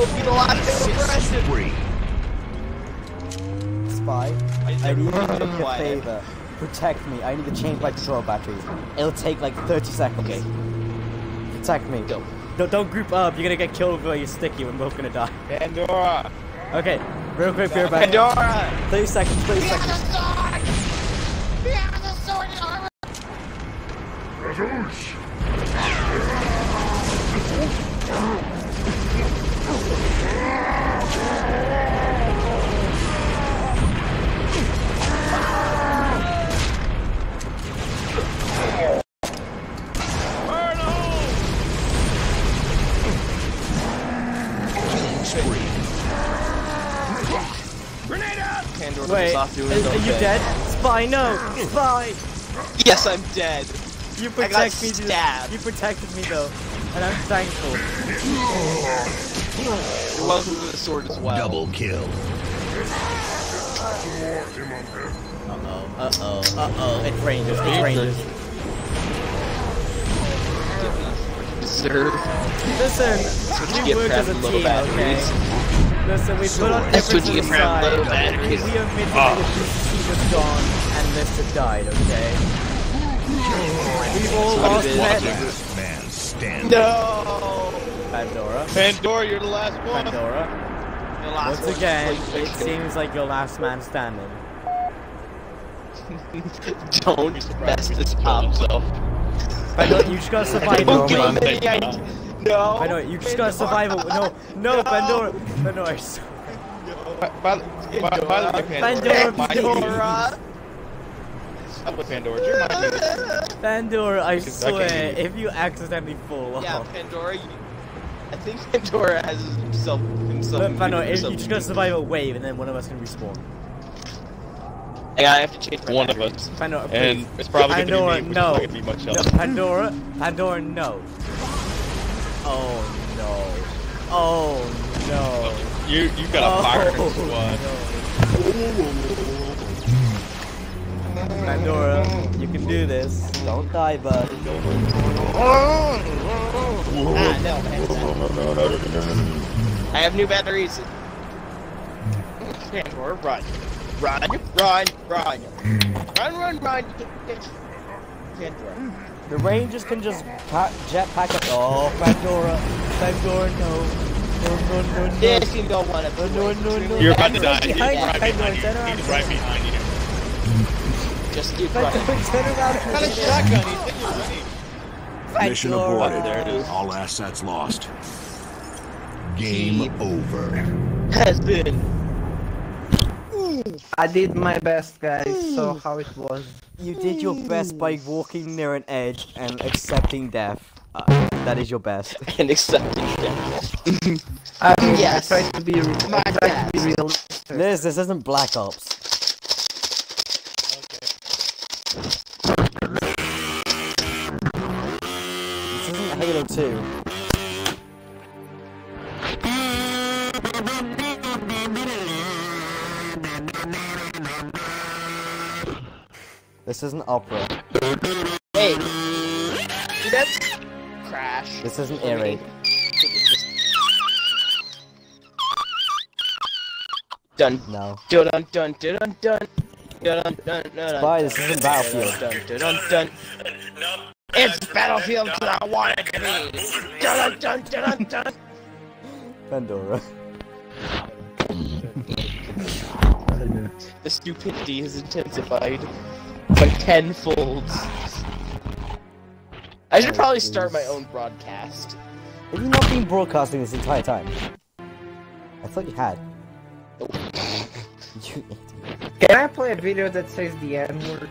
will be the last impression. Spree. Spy, I I need you to do me a favor. Protect me. I need to change my control batteries. It'll take like 30 seconds. Okay. Protect me. Go. Don't, don't group up. You're gonna get killed while you're sticky. We're both gonna die. Pandora. Okay, real quick, fear back. Pandora. 30 seconds, 30 seconds. Pandora you dead? Spy, no! Spy! Yes, I'm dead. You I protect me. dude. stabbed. You protected me though, and I'm thankful. You're welcome to the sword as well. Double kill. Uh oh, uh oh. It's Rangers, it's Rangers. Deserve. Listen, what you we get work as a team, okay? Listen, we put on That's what difference you get for having little aside. batteries. We admit that the BCC gone and Lister died, okay? We've all what lost it is. men. Man standing. No. Pandora, Pandora, you're the last one. Pandora. The last Once one. again, Please, it seems like your last man standing. Don't mess this up. himself. Pandora, you just gotta survive. Don't a kill week. him. Yeah, No. Pandora, you just gotta survive. A, no, no, Pandora, Pandora. I swear. By, by, by, by the way, Pandora, Pandora, Pandora. Stop with Pandora. You're my. Pandora, I I swear, hear you. if you accidentally fall off. Yeah, uh-huh. Pandora. You, I think Pandora has himself himself. But Pandora, if himself you just gotta survive a wave and then one of us can respawn. Yeah, I have to change my One of us. Pandora, please. And it's probably Pandora, gonna be me, which no. is be much No. Pandora, Pandora, no. Oh no. Oh no. You you got a oh, pirate squad. no. Pandora, you can do this. Don't die, bud. I have new batteries. Pandora, run. Run, run, run. Run, run, run. Pandora. The Rangers can just pa- jetpack up. Oh, Pandora, Pandora, no. No, no, no, no. This you don't want to. No, no, no, no. You're about to die. He's He's right behind you. Pandora, turn around. He's right behind you. Just keep running. Turn around. Got a shotgun. He's in your running. Mission aborted. There it is. All assets lost. Game over. Has been. I did my best, guys. So how it was? You did your best by walking near an edge and accepting death. Uh, that is your best. and accepting death. I mean, Yes. I tried to be, re- I My tried to be realistic. This, this isn't Black Ops. This isn't Halo 2. This isn't Opera. Hey, dude, that's cash. This isn't air raid. Dun. No. Dun dun dun dun dun. Dun dun this isn't Battlefield? Dun dun dun. dun. It's Battlefield that I want it to be. Dun dun dun dun dun. Pandora. the stupidity has intensified by tenfold. I should probably oh, start my own broadcast. Have you not been broadcasting this entire time? I thought you had. You idiot. Can I play a video that says the N word?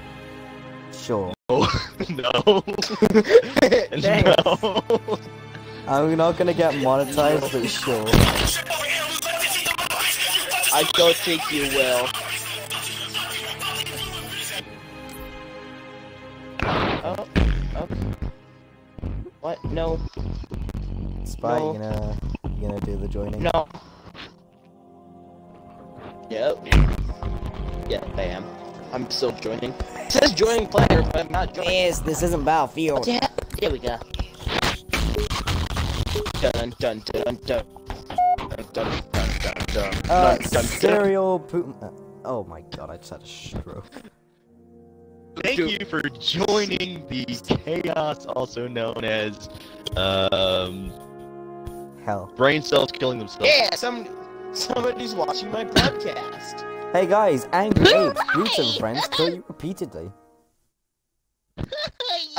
Sure. no. Dang. no. I'm not gonna get monetized, but sure. I don't think you will. Oh, okay. What? No, Spy, No. you gonna you gonna do the joining? no. Yep. Yeah, I am. I'm still joining. It says joining player, but I'm not joining. Yes, this isn't Battlefield. Yeah, there we go. Dun dun dun dun. Dun dun dun dun dun. Uh, dun, dun, dun. serial Putin. uh, Oh my god, I just had a stroke. Thank you for joining the chaos, also known as um, Hell. brain cells killing themselves. Yeah, some somebody's watching my podcast. Hey guys, Angry Apes, groups of friends kill you repeatedly.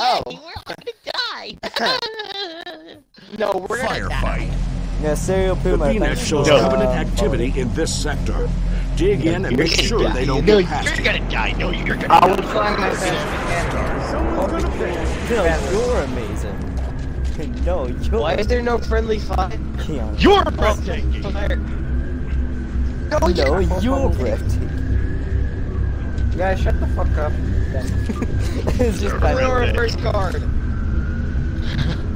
Oh. we're all gonna die. No, we're gonna die. Firefight. Yeah, serial The Puma. VNet shows for, evident uh, activity in this sector. Dig in and make sure die. they don't no, get past you're gonna die. No, you're gonna I die. will try my best. No, you're amazing. no, you're. Why is there no friendly fire? Keanu. You're breathtaking. Fire. No, No, you're. you're breathtaking. Guys, shut the fuck up. it's just I'm gonna bad. reverse card.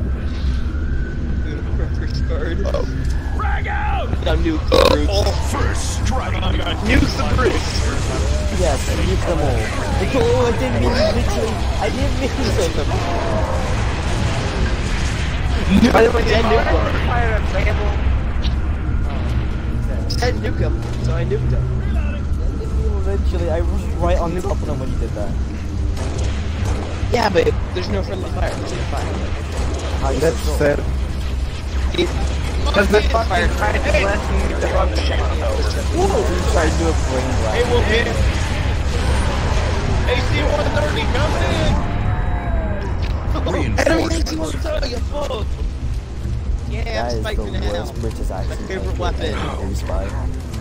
I'm gonna reverse card. Frag oh. out! Now nuke the Bruce. First strike. Nuke the Bruce. Yes, nuke them all. Oh, I didn't mean literally. I didn't mean them. By the way, Jen nuke Fire him. fire available. Oh. Nuke him. So I nuked him. Literally, I was right on top of them when you did that. Yeah, but there's no friendly fire. There's no fire. How you That's so sad. Because the fucker tried to me with the fucking He tried to do a blast. Hey, we'll hit. AC-130 coming in! Reinforcements. Enemy AC-130, you! Yeah, I'm spiking it out. That is the worst British accent. My favorite weapon.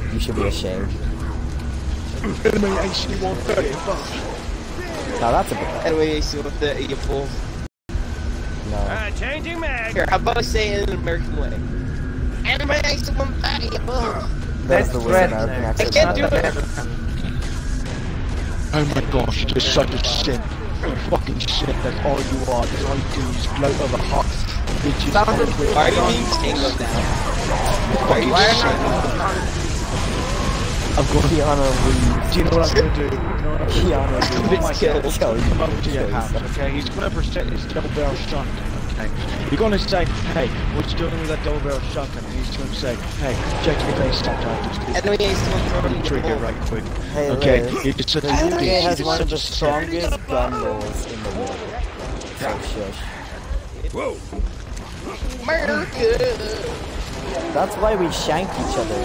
You. You should be ashamed. Enemy AC-130, fuck. Now that's a bit bad. Enemy AC-130, you fool. No. Uh, changing mag! Here, how about I say it in an American way? Enemy AC 130 you fool! That's the That's worst red. I accent. can't do it! Oh my gosh, you're such a simp. You fucking simp, that's all you are. That's all you do is gloat over hot bitches. Why are you being tangled now? Why are you being tangled? I'm going to Keanu Reeves. Do you know what I'm going to do? You know what I'm going to do? Keanu Reeves. It's killed. Kill you. Come over to Kill your you. house, okay? He's gonna present his double barrel shotgun, okay? You're gonna say, hey, what you doing with that double barrel shotgun? And he's gonna say, hey, check your face, stop talking. Enemy AC I'm 130 gonna you trigger fool! right quick. Hey, Okay, Liz. you just such The a UK bitch. has one of the such a simp. strongest gun laws in the world. So shush. Whoa. America! That's why we shank each other.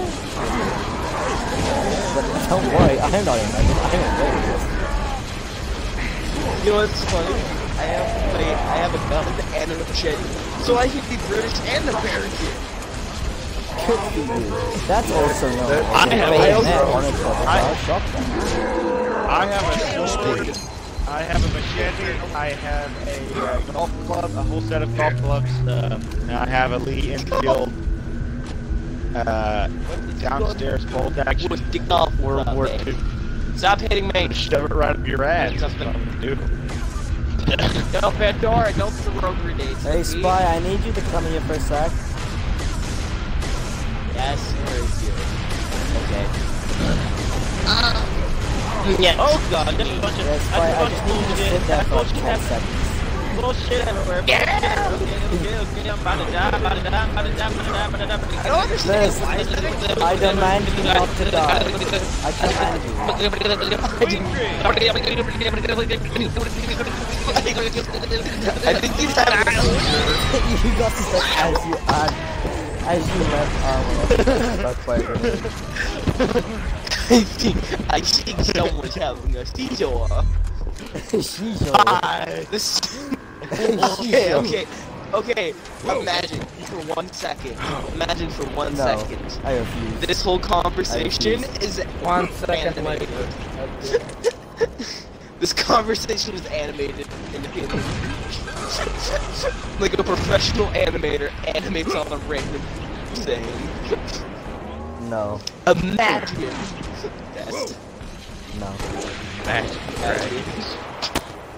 But don't worry, I'm not in I'm in Vegas. You know what's funny? I have a, I have a gun and a machete, so I can be British and American. Could. That's also known as I a have- I bayonet also- on a double I- barrel shotgun. Have a sword. I have a machete. I have a uh, golf club, a whole set of golf clubs. Uh, and I have a Lee Enfield uh, downstairs bolt action. Would get off World uh, War man. II. Stop hitting me. Shove it right up your ass. Something. Dude. No, Pandora, don't throw grenades. Hey, at me. Spy, I need you to come here for a sec. Yes, where is you? Okay. Ah. Yeah. Oh god, there's a bunch of, Yes, Spy, I just need you to sit there for like 10 seconds. Bullshit everywhere. Yeah. Okay, okay, okay. I'm about to die. I'm about to die. I'm about to die. I'm about to die. I'm about to die. I'm about to die. I don't understand. Liz, why is it- I demand you not to die. I command you. I think he's having you got to say as you add, as you left arm That's quite. I think I think someone's having a seizure. She's. Ah, this. okay, okay, okay. Imagine for one second. Imagine for one No, second. I refuse. This whole conversation is One second animated. later. This conversation is animated in the like a professional animator animates on a random thing. No, Imagine. Yes. no.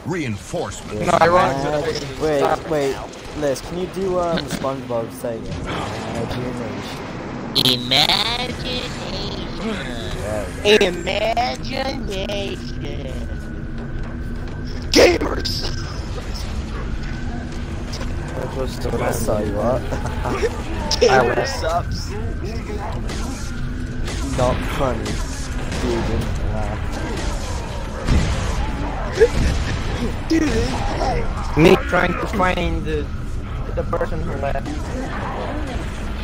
Reinforcements. No, Uh, wait, wait, Liz, can you do um SpongeBob saying? Imagination. Imagination. Imagination. Gamers. That was so I nice. saw you what? Gamer subs. Not funny. Dude, uh, Dude. Me trying to find the the person who left.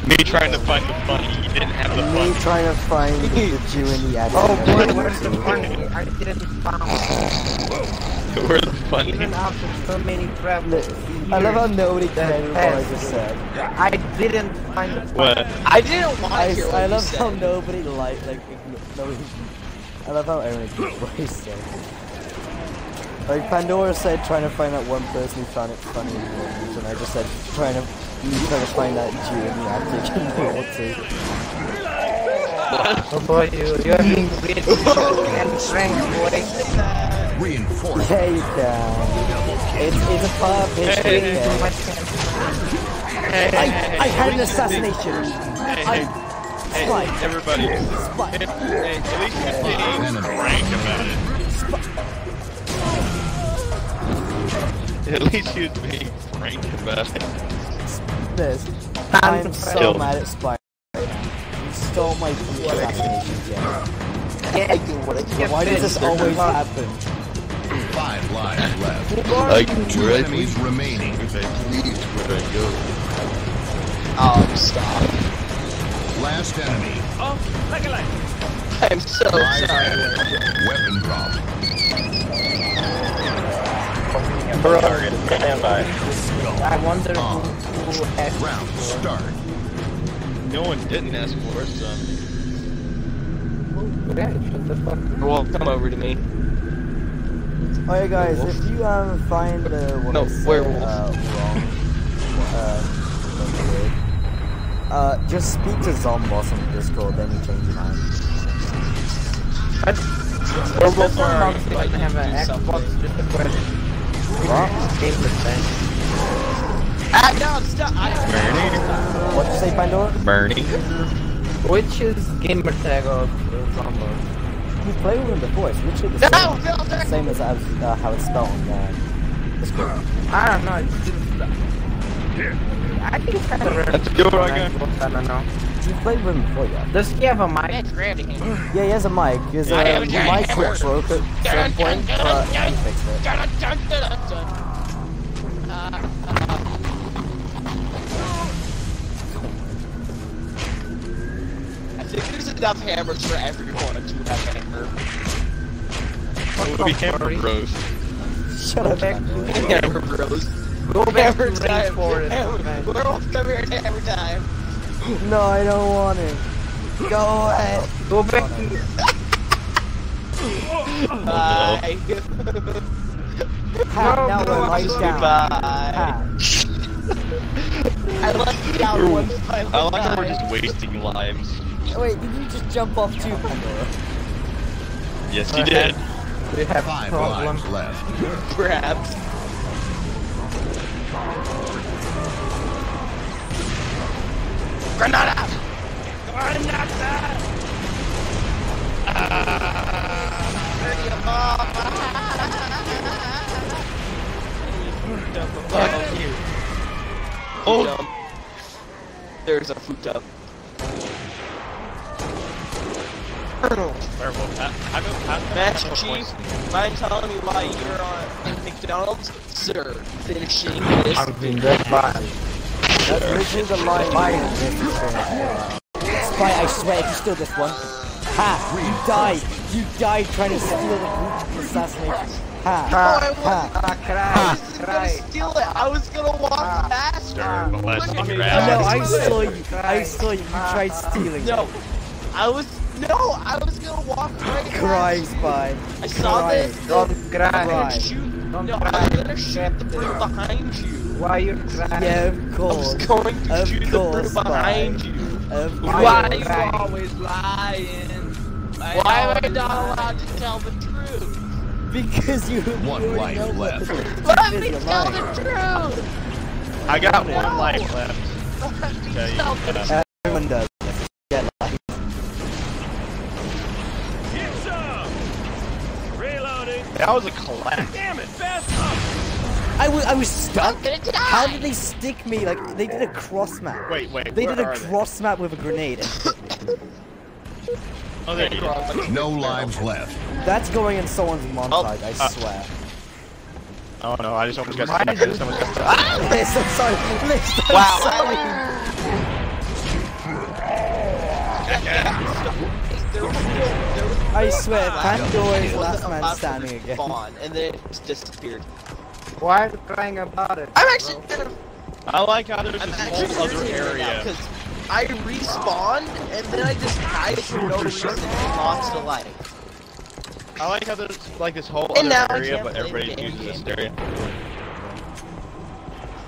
Me trying to find the funny. You didn't have the me trying to find the, the Jew in the oh, attic. Oh boy, where's the funny? I didn't find. Where's the funny? Even after so many travels. I love how nobody That cared what I just said. I didn't find the funny. What? I didn't want I, to hear what I you love said. how nobody like like igno- no. I love how everyone ignores what he said. Like Pandora said, trying to find that one person who found it funny in the news, and I just said trying to trying to find that Jew in the attic in World War II. Oh boy, you you're being weird and frank, boy. Reinforcements. Yeah, you can. It's it's a part of history. Too okay? much hands. I I had an assassination. I Hey, Spy. everybody. Spy. Hey, at least you're being frank about it. At least he was being frank about it. this. Time I'm so kill. mad at Spy right now. You stole my assassination. Yeah. Yeah, I do what I Get Why does this, this always happen? Five lives left. Like, Two enemies remaining. If I Please, where I go. Oh, stop. Last enemy. Oh like a like i'm so sorry. Weapon drop. Target, stand by. I wonder who, who asked Round start. No one didn't ask for it, so. Yeah, shut the fuck. Well, come over to me. Oh yeah, guys, if you um find uh, what No, I said, werewolf. uh, wrong, uh. Uh, just speak to Zomboss on Discord, then you change your mind. What? Werewolf This one are doesn't have an Xbox, just a question. What? Game percent. Ah, no, stop. I, What'd you say, Pandora? Bernie. Which is gamer tag of Zombo? You've played with him before, it's literally the no, same, no, no. same as, as uh, how it's spelled on uh, Discord. I don't know, it's just... I think it's kind of rare. That's a good one, I Xbox, I don't know. You've played with him before, yeah? Does he have a mic? It's grabbing him. Yeah, he has a mic. His uh, I a mic was hammer. broke at some point, but he fixed it. Uh, uh, I think there's enough hammers for everyone to have a hammer. It would be Hammer Bros. Shut up, back Pandora. to- Hammer bros. Go back Hammer to time. Rainforest, Hammer. We're all come here at hammer time. No, I don't want it. Go away. Go back. Bye. Pat, now no, we're I'm right sorry. down. Bye. I left the outer one. I like how we're just wasting lives. Oh, wait, did you just jump off too, Pandora? Yes, you did. We have Five problem. lives left. Perhaps. Granada! Fuck you. Oh, There's a fruit tub. werewolf. How, how, how, how, Master how- Chief, mind telling me why you're on McDonald's? Sir, finishing this. I'm being dead by. That's literally the line. Spy, I swear, if you steal this one. Ha! You died! You died trying to steal the group assassination. Ha! No, I Ha! wasn't. Ah, I cry, wasn't gonna cry. steal it. I was gonna walk past Sir, her. molesting Look at me. I grass. know, I was- saw you. I saw you. You tried stealing. No, I was no. I was gonna walk right past Cry, you. Spy. I saw Cry. this. Don't I'm cry. Cry. gonna shoot. Don't No, I cry. was gonna shoot the brute behind you. Why you crying? Yeah, of I was course. going to Of shoot the course, brute Spy. behind you. Of Why Why are you crying? always lying? Why am I not allowed to tell the truth? Because you. One you life know left. Let me tell lying. the truth. I got No. one life left. Let me Tell you, tell the truth. Everyone does. Yeah, like, Get some! Reloading! That was a collapse. Damn it, fast up! I was, I was stuck. I'm gonna die. How did they stick me? Like they did a cross map. Wait, wait. They did a are they? map with a grenade. and. Oh, there you go. No lives left. That's going in someone's montage. I uh, swear. Oh no, I just almost got stuck. I just almost got stuck. Liz, I'm sorry. Liz, I'm Wow. sorry. There was still, there was I swear, Pandora is last man standing again. respawn, and then it just disappeared. Why are you crying about it? I'm actually kind of I like how there's I'm this actually whole other irritated now area. because I respawned and then I just died for no reason and lost a life. I like how there's like this whole And other area, but everybody damn uses this area.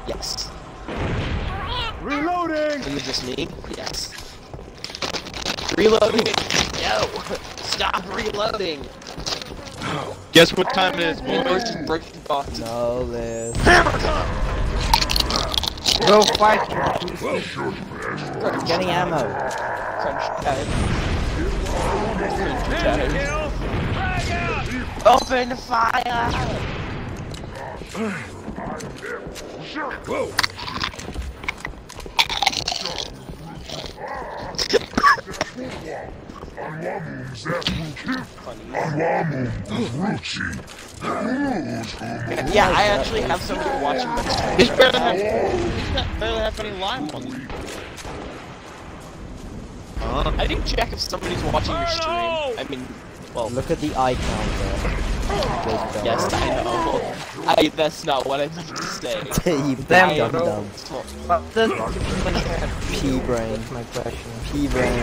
Yes. Reloading! Are you just me? Yes. Reloading. No. Stop reloading. Guess what time it is, Or boys? just break the box. No, Liz. Go fight. Crunch Getting ammo. Crunch time. Crunch time. Kill! Frag out! Open fire! Whoa. Yeah, I actually have somebody watching my stream. It's better barely have any live on them. I didn't check if somebody's watching your stream. I mean, well, Look at the icon counter. Yes, I know. I, that's not what I meant to say. you Damn, dumb bro. dumb. What does Pea brain. my question? Pea brain.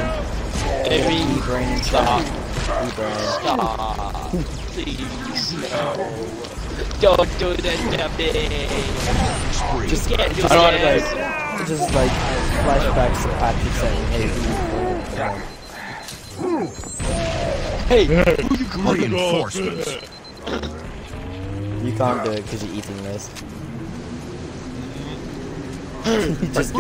Maybe Pea brain stop. Pea brain. Stop. Please, no. Don't do that to me. Just can't do I don't wanna this. It's just like flashbacks to Patrick saying, "Hey, you Hey, Reinforcements. You can't do it because you're eating this. you just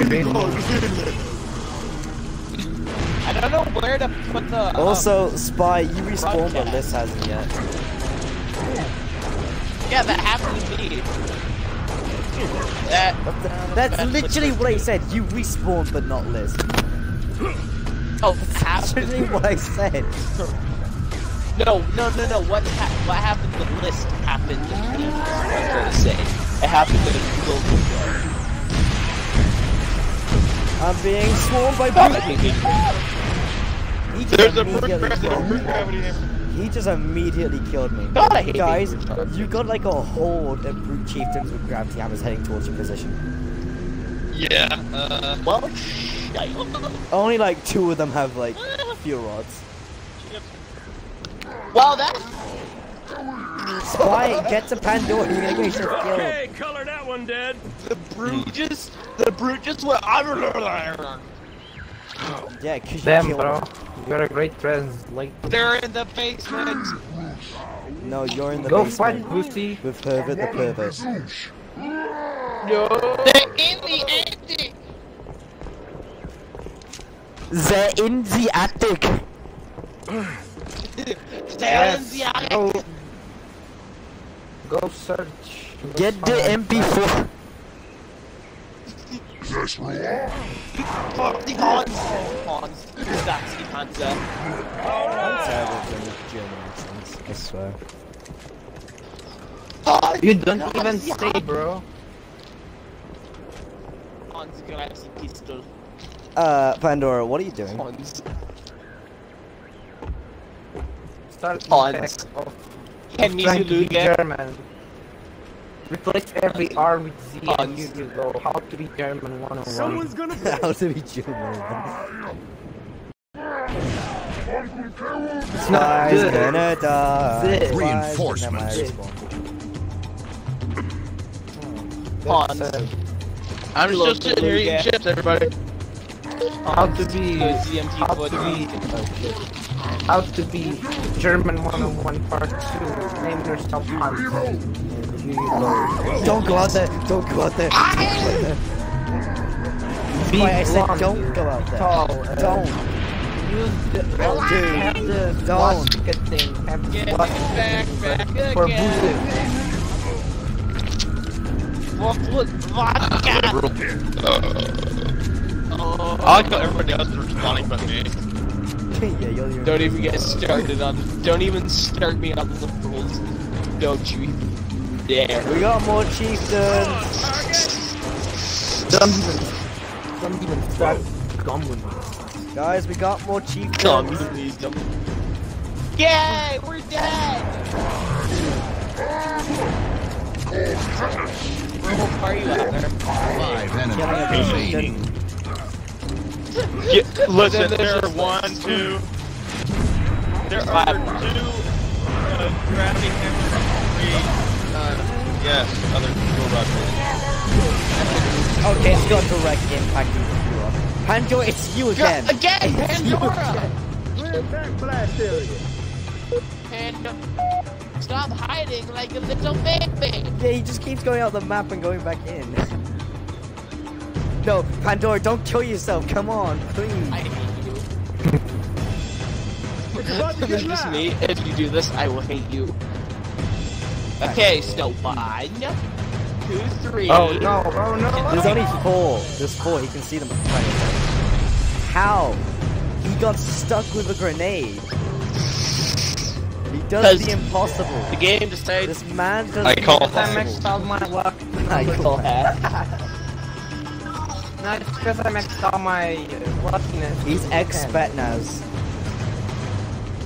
I don't know where to put the. um, Also, Spy, you respawned, but broadcast. this hasn't yet. yeah, that happened to me. That. That's literally what I said. You respawned, but not Liz. Oh, that happened. Literally what I said. No, no, no, no. What ha- what happened to the list happened to me. is what I'm trying to say. It happened to Google. I'm being swarmed by brute. He just There's a brute immediately gravity, killed me. He just immediately killed me. God, I hate Guys, you got like a horde of brute chieftains with gravity hammers heading towards your position. Yeah. Uh. Well, shite. Only like two of them have like fuel rods. Well, that's Spy, get to Pandora. You're gonna get yourself killed. Okay, color that one dead. the brute just The brute just went. Yeah, cause you Damn, killed bro. him. You're a great translate. They're in the basement. No, you're in the Go basement fight, Pussy. with Herbert the pervert. No. They're in the attic. They're in the attic. They're in the attic. Go. Go search. Go Get the MP4. Fuck the Hans. Hans. That's the Hansa. I'm terrible at doing German accents. I swear. You don't even say, bro. Hans grabs the pistol. Uh, Pandora, what are you doing? Hans. Start Hans. back off. Can you Trying to be German. Replace every R with Z and Hans. you, you go. How to be German 101. Someone's gonna How to be German? It's not Guy's good. gonna die. Reinforcements. Why's gonna Hans. That's, uh, I'm just sitting here eating chips, everybody. How to be how to be how to be German 101 part 2 name yourself Hans and you go Don't go out there. Don't go out there. be Why I said don't go out there. tall and Don't. use the Don't do. have the Don't. swastika thing have the Get back, back for again. What would vodka? Uh, Oh, I like how everybody else is responding but me. yeah, you're the don't even get started on. Don't even start me on the rules. Don't you even dare. We got more chieftains. don't even don't even start coming Guys, we got more chieftains. Communism. Yay, we're dead. Where are you out there? Five enemies remaining. Yeah, listen, there are one, two. There are Five. two uh, gravity hammers, three. Uh, yes, other dual rushes. Okay, it's got direct impact into you. Pandora, it's you again. Again, Pandora. We're back blast area. And stop hiding like a little baby. Yeah, he just keeps going out the map and going back in. No, Pandora, don't kill yourself. Come on, please. I hate you. It's about This is loud. me. If you do this, I will hate you. Okay, so one, two, three. oh no oh no There's only four. There's four. He can see them. How? He got stuck with a grenade. He does 'Cause- the impossible. The game decided This man does I the call- because I impossible. maxed out my luck I call no it's because I maxed out my uh, luckiness He's ex 10. Spetsnaz.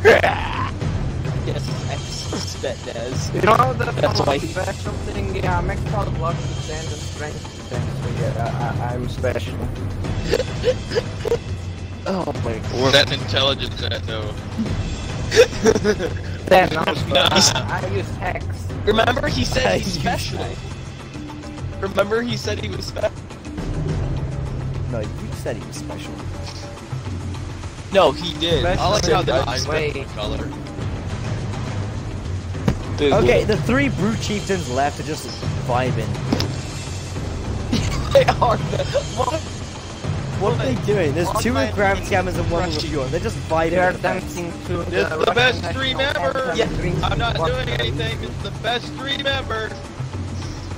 yes, I bet does. You know the That's why- special thing? Yeah, I maxed out luck to 10 and strength to 10, so yeah, I, I, I'm special. Oh my god. Where's that intelligence at, though? 10, no, Nice. I, I use hex. Remember he said he's You special. Remember he said he was special. No, you said he was special. No, he did. Special I like how the what eyes way? color. Dude, Okay, the three brute chieftains left are just vibing. they are the what? What are they doing? There's two Online with gravity hammers and one with crushing. pure. They're just vibing. They are the dancing to It's the, the best Russian stream ever. Yeah, I'm not doing anything. It's the best stream ever.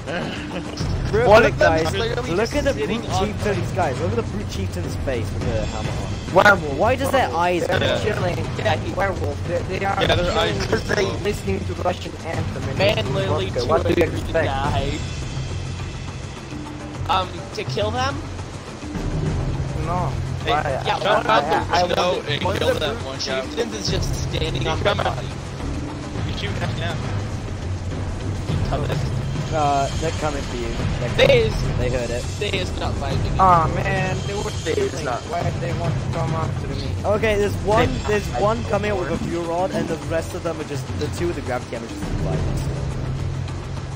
Real One quick, of them guys, look at the brute sitting on- chieftains, guys. Look at the brute chieftain's face with the hammer on. Werewolf. Why does their eyes They're Yeah. chilling. Yeah, he- werewolf. They, they are Yeah, their eyes- because they listening to Russian anthem and Man drinking literally What do you angry to expect? die. Um, to kill them? No. Hey, Why? Yeah, I, one of them I, I, was no- want- and One kill of the that brute one guy. chieftains is just standing on He's my coming. body. You shoot that down. Coming. Uh, they're coming for you. They're They They heard it. they is not fighting. Oh man, they were They not. Why they want to come after me? Okay, there's one. They- There's one coming up with a fuel rod, and the rest of them are just the two with the gravity hammer just vibing.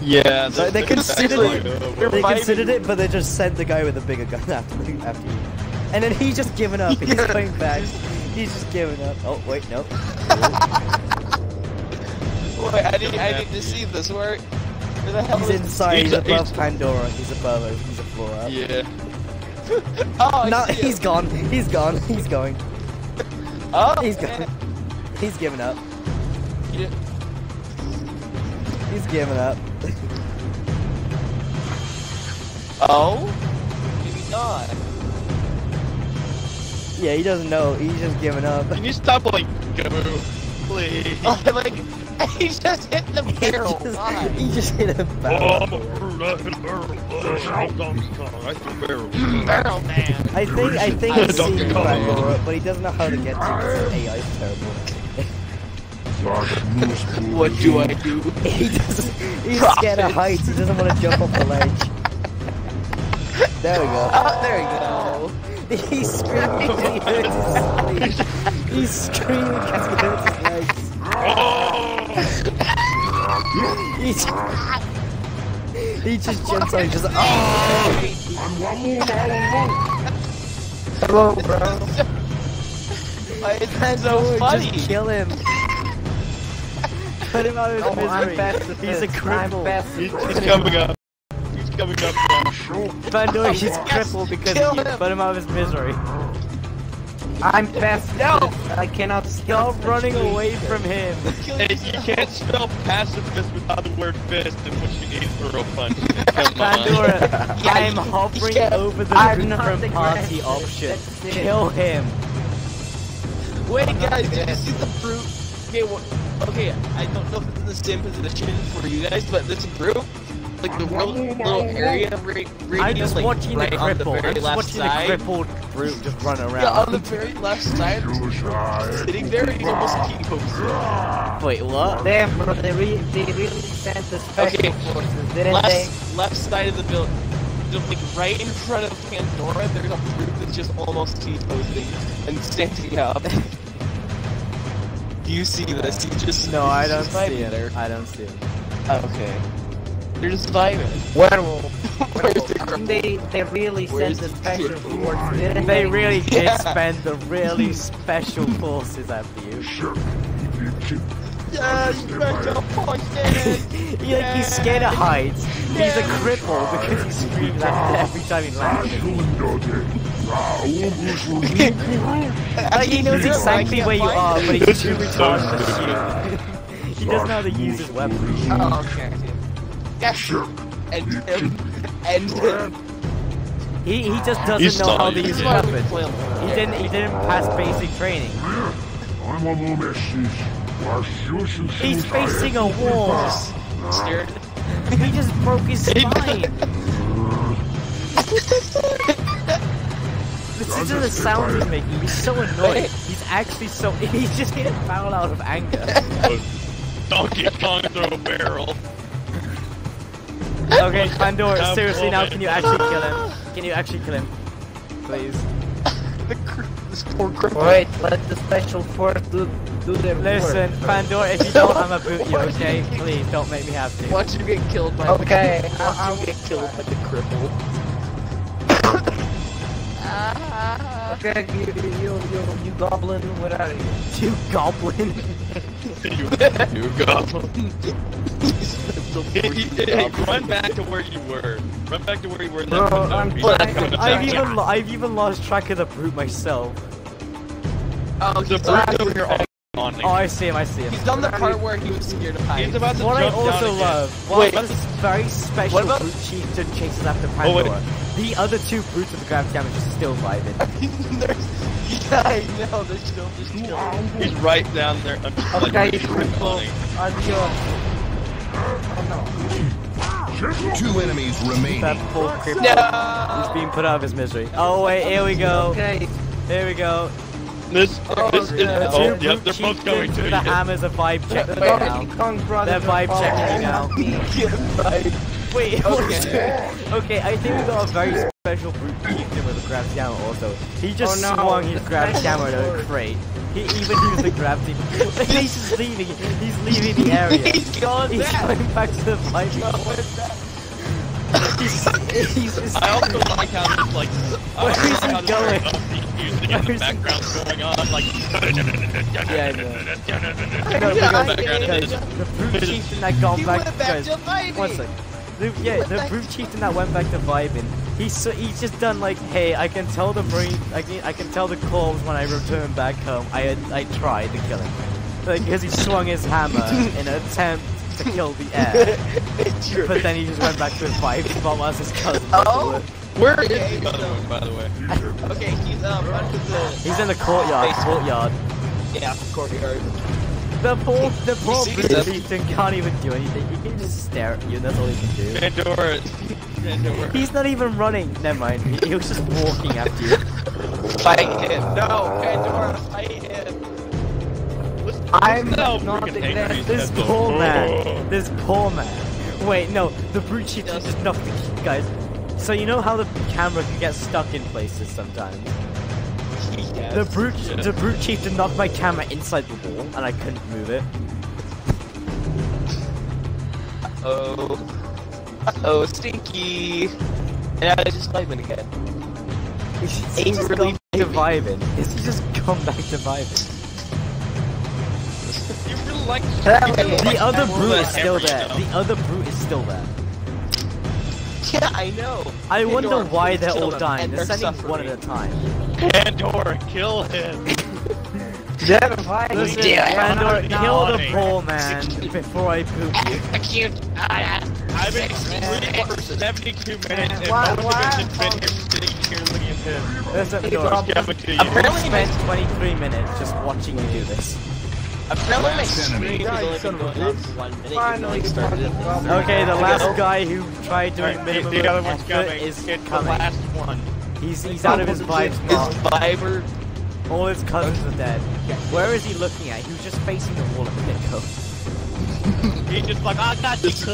Yeah, So they considered it. They considered it, but they just sent the guy with the bigger gun after after you. And then he's just given up. He's going back. He's just giving up. Oh wait, no. Wait, I need, I need to see this. Where, where the hell He's inside. He's He's- above he's- Pandora. He's above her. He's a floor up. Yeah. Oh, No, he's gone. He's gone. He's going. Oh, He's man. gone. He's giving up. You- He's giving up. Oh, maybe not. Yeah, he doesn't know. He's just giving up. Can you stop like go, please? Oh, like he just hit the He barrel. just, he just hit a Oh, barrel. I'm a bird, I hit a barrel. Oh, Donkey Kong, I hit a barrel. Barrel man. I think I think I'm he's seen Kong. Pandora, but he doesn't know how to get to it. His AI is terrible. What do I do? He doesn't. He's scared of heights. He doesn't want to jump off the ledge. There we go. Oh, there we go. He's screaming. He hurts his legs. He's screaming because he hurts his legs. He just, he just jumps on. He just oh. Hello, bro. Why is that so Lord, funny? Just kill him. Put him out of his I'm misery. pacifist. He's a I'm cripple. He's, he's coming up. He's coming up. now. Pandora, he's crippled because kill you him. put him out of his misery. I'm pacifist. No. I cannot Stop running away from him. Hey, you can't spell pacifist without the word fist and what you need for a punch. Come on. Pandora, I'm hovering over the I'm not different party greatest. option. Kill him. Wait, guys, did you see the brute? Okay, well, okay, I don't know if it's in the same position for you guys, but this brute, like the little, little area right, right I'm just like, watching right the on the I'm just left watching side. the crippled brute just run around. Yeah, on the very left side, sitting there, he's almost T-posing. Wait, what? Damn, bro, they, re they really sent the special Okay. forces, didn't they? Left, left side of the building, just like right in front of Pandora, there's a brute that's just almost T-posing and standing up. Do you see this? You just No, I don't see it. him. I don't see him. Okay. They're just vibing. Werewolf. Where's the cripple? They they really Where's sent the the special forces, didn't They really did Yeah. spend the really special forces after you. Yeah, you guys are poison. he, like, he's scared of heights. He's a cripple because he screams after every time he lands. Like he knows exactly where you are, but he's too retarded to shoot. he doesn't know how to use his weapon. Oh, okay. Yeah, sure. And him. And him. He he just doesn't know how it, to use his yeah. weapon. He didn't he didn't pass basic training. He's facing a wall. Scared. He just broke his spine. Listen to the sound he's making. He's so annoyed. He's actually so. He's just hit a foul out of anger. Donkey Kong throw a barrel. Okay, Pandora, Have seriously now, can you actually kill him? Can you actually kill him? Please. The cr- this poor cripple. Wait, let the special force do do their Listen, work. Pandora, if you don't, I'ma boot you, okay? Please, don't make me have to. Watch you get killed by Okay, the Watch you get killed by the cripple. Okay, you, you, you, you goblin, what are you? You goblin. you, you goblin. Hey, hey, hey, run back to where you were. Run back to where you were. and Bro, then- I'm he's trying coming to- to I've even lo- I've even lost track of the brute myself. Oh, The he's, brute's over here on on Oh, I see him. I see him. he's done the part where he was scared of heights. He's about to What I jump down also again. love, what Wait. this very special What about- brute chieftain chases after Oh, the other two brutes with the gravity damage are still vibing. There's, yeah, I know. They're still just chilling. He's right down there. I'm just like Okay, really cripple. funny. Adios. Two enemies remain. That poor cripple. No. He's being put out of his misery. Oh wait, here we go. Okay, Here we go. This, oh, this is. yeah. Oh, Two yep, brute they're both going to with you. the hammers are vibe checking the me now. Donkey Kong brothers They're vibe checking me now. me. Yeah, right. Wait, Okay. okay, I think we got a very special brute chieftain with a grav hammer also. He just Oh, no. swung his The gravity special hammer to a sword. crate. He even used the gravity. He's just leaving. He's leaving the area. He's going He's back. going back to the Viper. he's, he's just, I also like how there's like I Where also is like how he there's going? like upbeat music in Where the is he- background going on like yeah, I know. Yeah, No, I because, get it. because the brute chieftain that gone He back, went back guys, to vibing. one sec. The, yeah, the back- brute chieftain that went back to vibing. He's so, he's just done like, hey, I can tell the marine, I can, I can tell the corpse when I return back home. I I tried to kill him, like because he swung his hammer in an attempt to kill the air, True. but then he just went back to his vibe spot whilst his cousin. Oh. Where is Okay, the other so- one by the way? Okay, he's um the He's in the courtyard. Basement. Courtyard. yeah courtyard. The poor, the poor them? can't even do anything. He can just stare at you. That's all he can do. Pandora Pandora He's not even running. Never mind. He, he was just walking after you. Fight him. No, Pandora, fight him. I'm No, not angry. This poor man. Oh. This poor man. Wait, no. The brute chieftain just knocked the guys. So you know how the camera can get stuck in places sometimes. Yes. The brute, the brute chieftain knocked my camera inside the wall, and I couldn't move it. Oh. Oh, stinky. And I just vibing again. Is he just Angrily gone to vibing? Is he just gone back to vibing? You really like The other brute is still there. show. The other brute is still there. Yeah, I know. I wonder why they're all them, dying. They're they're sending one at a time. Pandora, kill him. They're fine. Listen, do it. Pandora, No, kill the poor man before I poop you. I've been screaming for 72 minutes and Why- most why- of it's been here sitting here looking at him. Listen, Hey, Pandora, Rob, Give it to you. I Apparently spent 23 minutes just watching you do this. Apparently my Last enemy. has only been going on bitch. for one minute. Finally, though started it. Okay, the last guy who tried doing Alright, the, minimum the other one's coming. is it's the coming. last one. He's he's out of his vibes His now. Viber. All his cousins are dead. Where is he looking at? He was just facing the wall at the get-go. He's just like, I got you, cuz.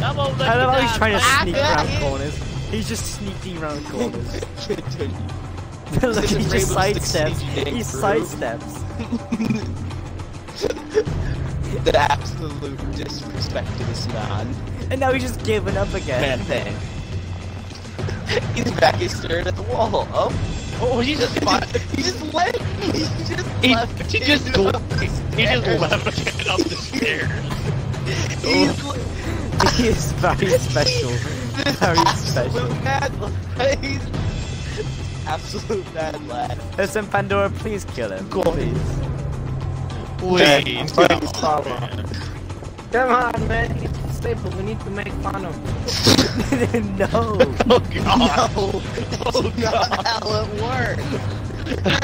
Come on, I love how he's trying to sneak around corners. He's just sneaking around corners. Look, he just sidesteps. He sidesteps. The absolute disrespect to this man. And now he's just giving up again. Man thing. He's back, he's staring at the wall. Oh, Oh, he just, he just left. He just he, left. he just, he just left up the stairs. Oh. He's He is very special. Very special. absolute mad lad. He's absolute mad lad. Listen, Pandora, please kill him. Go. Please. Please, Fucking come stop. on. Come on, man. He's disabled. We need to make fun of him. no. Oh, God. Oh god, how it works.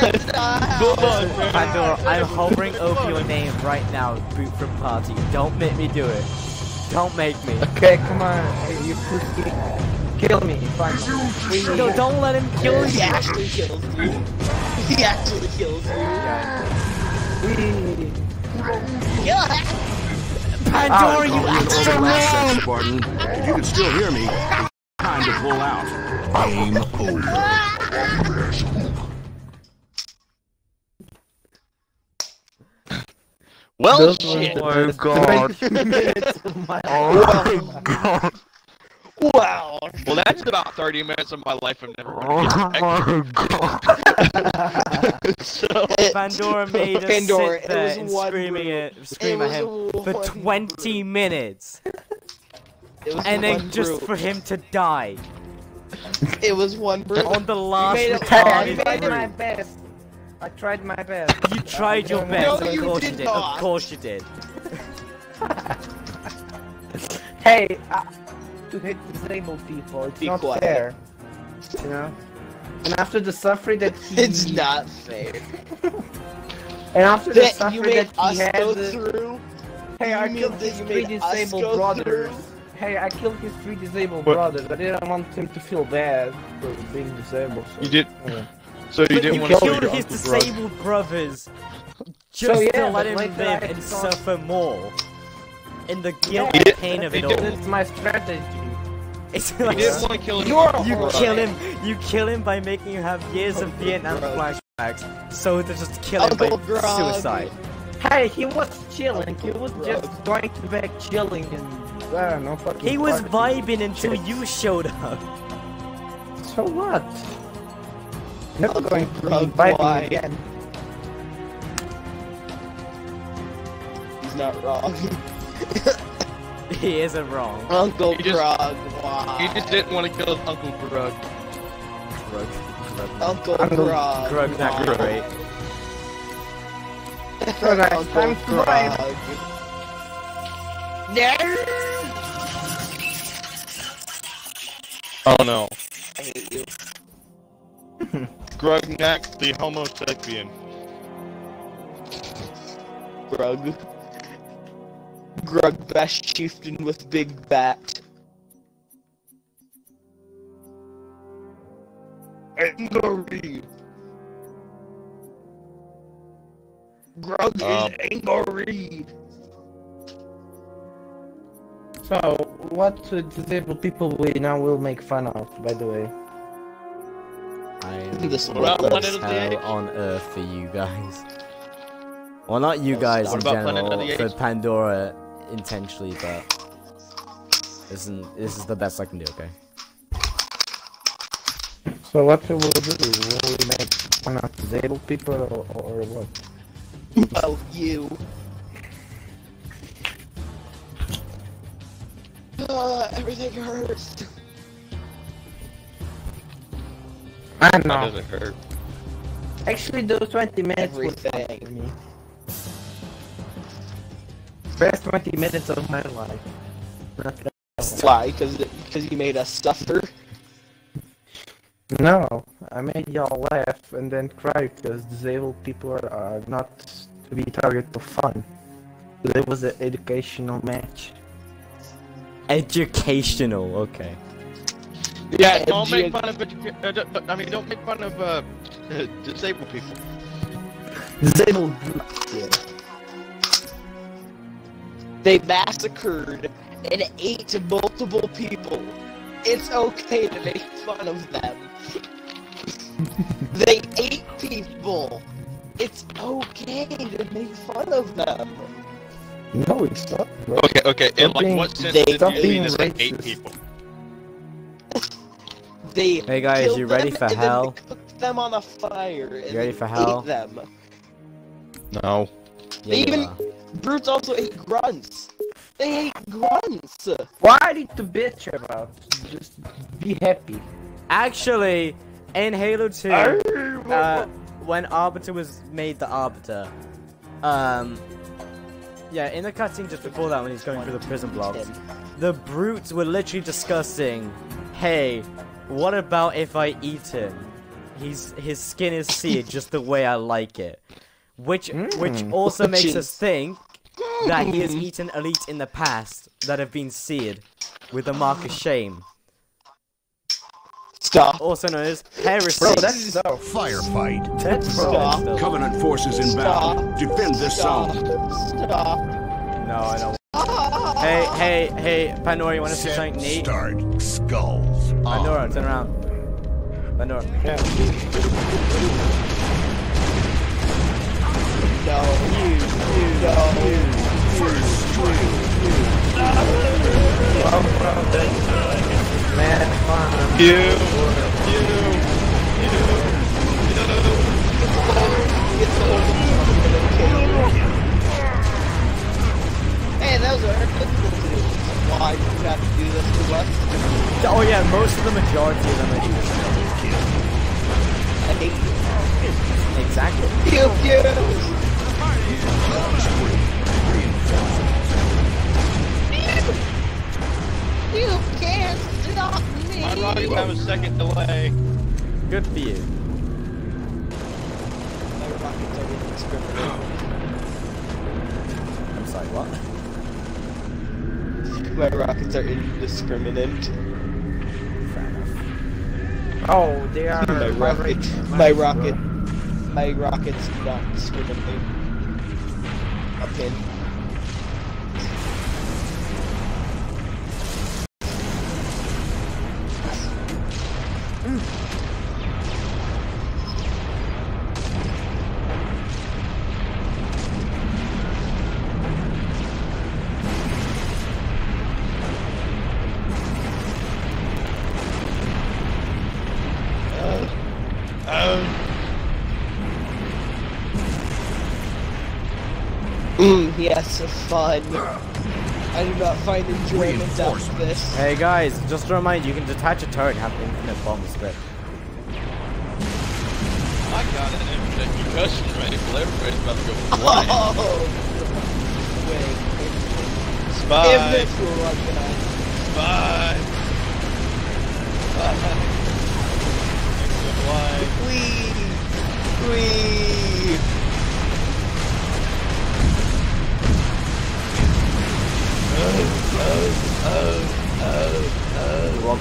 That's not how Go on, it man. Pandora, I'm hovering over your name right now, boot from party. Don't make me do it. Don't make me. Okay, come on. Hey, you pussy. Kill me. Fine. We No, don't let him kill He you. actually kills you. He actually kills you. we- Kill him. Pandora, you extra man! Spartan. If you can still hear me, it's time to pull out. Game over. Well, Those shit. were the best 20 minutes of my life. Wow. Well, that's about 30 minutes of my life I'm never Oh going to get back. so, Pandora made us Pandora, sit it there was and screaming group. it, scream at him for one 20 minutes, and one then just group. for him to die It was one group. on the last made it- I tried my best. I tried my best. You tried your No, best. of you course did you did. not. Of course you did. Hey, uh, to hit disabled people, it's Be not quiet. fair. You know? And after the suffering that he... It's not fair. And after the That you suffering made that he us had... go through. Hey, I You mean killed his three disabled brothers. through? Hey, I killed his three disabled What? brothers. I didn't want him to feel bad for being disabled. So. you did. Yeah. So you But didn't you want to killed kill his your uncle, disabled brothers just yeah, to let him live and suffer more. In the guilt Yeah, and pain of it all. It's my strategy. It's He like didn't want to kill him. you kill him. You kill him by making you have years of Vietnam flashbacks, so to just kill him by Grog. suicide. Hey, he was chilling. He was just going to back chilling and I don't know. Fucking He was partying. vibing until you showed up. So what? Never Uncle going to be Grog, vibing why? again. He's not wrong. He isn't wrong. Uncle He just- Grog, why? He just didn't want to kill his Uncle Grug. Grug. Grug. Uncle Uncle Grog. Grug's not why? great. So guys, Uncle time to vibe. Grog. Oh no. I hate you. Grug next, the Homo sapien. Grug. Grug best chieftain with big bat. Angry. Grug Um, is angry. So, what uh, disabled people we now will make fun of, by the way? I am This What about one Planet of the hell Apes? on earth for you guys. Well, not you guys in What about Planet of general, for Pandora intentionally, but this is this is the best I can do. Okay. So what we will do? Will we make fun of disabled people or, or what? Oh, you. Uh, everything hurts. I That know. doesn't hurt. Actually, those 20 minutes were fun Everything. For. Best 20 minutes of my life. Not. Why? Because because you made us suffer. No, I made y'all laugh and then cry because disabled people are, are not to be target of fun. It was an educational match. Educational. Okay. Yeah, don't make fun of edu- uh, d- d- I mean, don't make fun of uh, disabled people. Disabled They massacred and ate multiple people. It's okay to make fun of them. they ate people. It's okay to make fun of them. No, it's not. Bro. Okay, okay. In like being- what sense they- did you mean to say eight people? They Hey guys, you ready for hell? They cooked them on a fire. You ready for hell? Them. No. Yeah, Even- are. Brutes also ate grunts. They ate grunts. Why did to bitch about? Just be happy. Actually, in Halo 2, uh, when Arbiter was made the Arbiter, um, yeah, in the cutscene just before that, when he's going through the prison blocks, the brutes were literally discussing, "Hey, what about if I eat him? He's his skin is seared just the way I like it," which which Mm. also Which makes is- us think that he has eaten elite in the past that have been seared with the mark of shame, Stop. also known as heresy. Bro, that's so. Firefight. That's Stop. still- Covenant forces inbound. Defend this Stop. zone. Stop. No, I don't. Hey, hey, hey, Pandora, you want to see something neat? start. Skulls. on. Pandora, turn around. Pandora. No. You. You. No. Man, fun. You. Hey, those are why you have to do this to us. Oh yeah, most of the majority of them are just I hate exactly. you. Pew pew. You can't stop me. My rockets have a second delay. Good for you. My rockets are indiscriminate. I'm sorry, what? My rockets are indiscriminate. Oh, they are. My rocket, vibrating my rocket, my rockets do not discriminate. A pin. Mm, fun. I do not find enjoyment out of this. Hey guys, just to remind you, you can detach a turret and have infinite bombs, but I got an infinite concussion rifle. Everybody's about to go flying. Oh! Wait. Spy. Infinite fuel rod? Spy. Spy. Wee! Wee!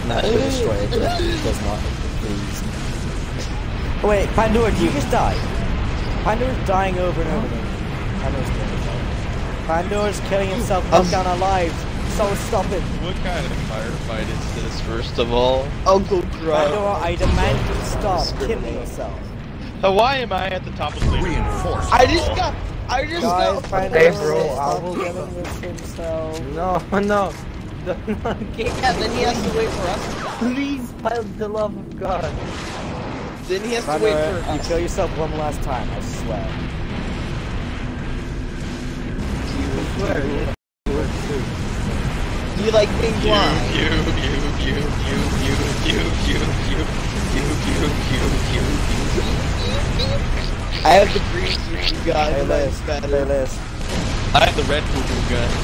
The rock destroy it. but it does not, please. Oh, wait, Pandora, do you just die? Pandora's dying over and over again. Pandora's killing himself. Pandora's killing himself, knock um, down our lives. So stop it. What kind of firefight is this, first of all? Uncle Crow. Pandora, I demand you stop killing yourself. So why am I at the top of the leaderboard? Reinforced. I just got. I just Guys, got. Pandora, Hey, bro, I stop will- killing with himself. No, no. Don't get Yeah, then he has to wait for us. Please, by the love of God. Then he has to wait Pandora, for you us. kill yourself one last time, I swear. You Swear. Do you like being blind? You, you, you, you, you, you, you, you, you, you, you, you, you. I have the green suit you got. Hey, That's Liz. Hey, Liz. I have the red poo poo gun.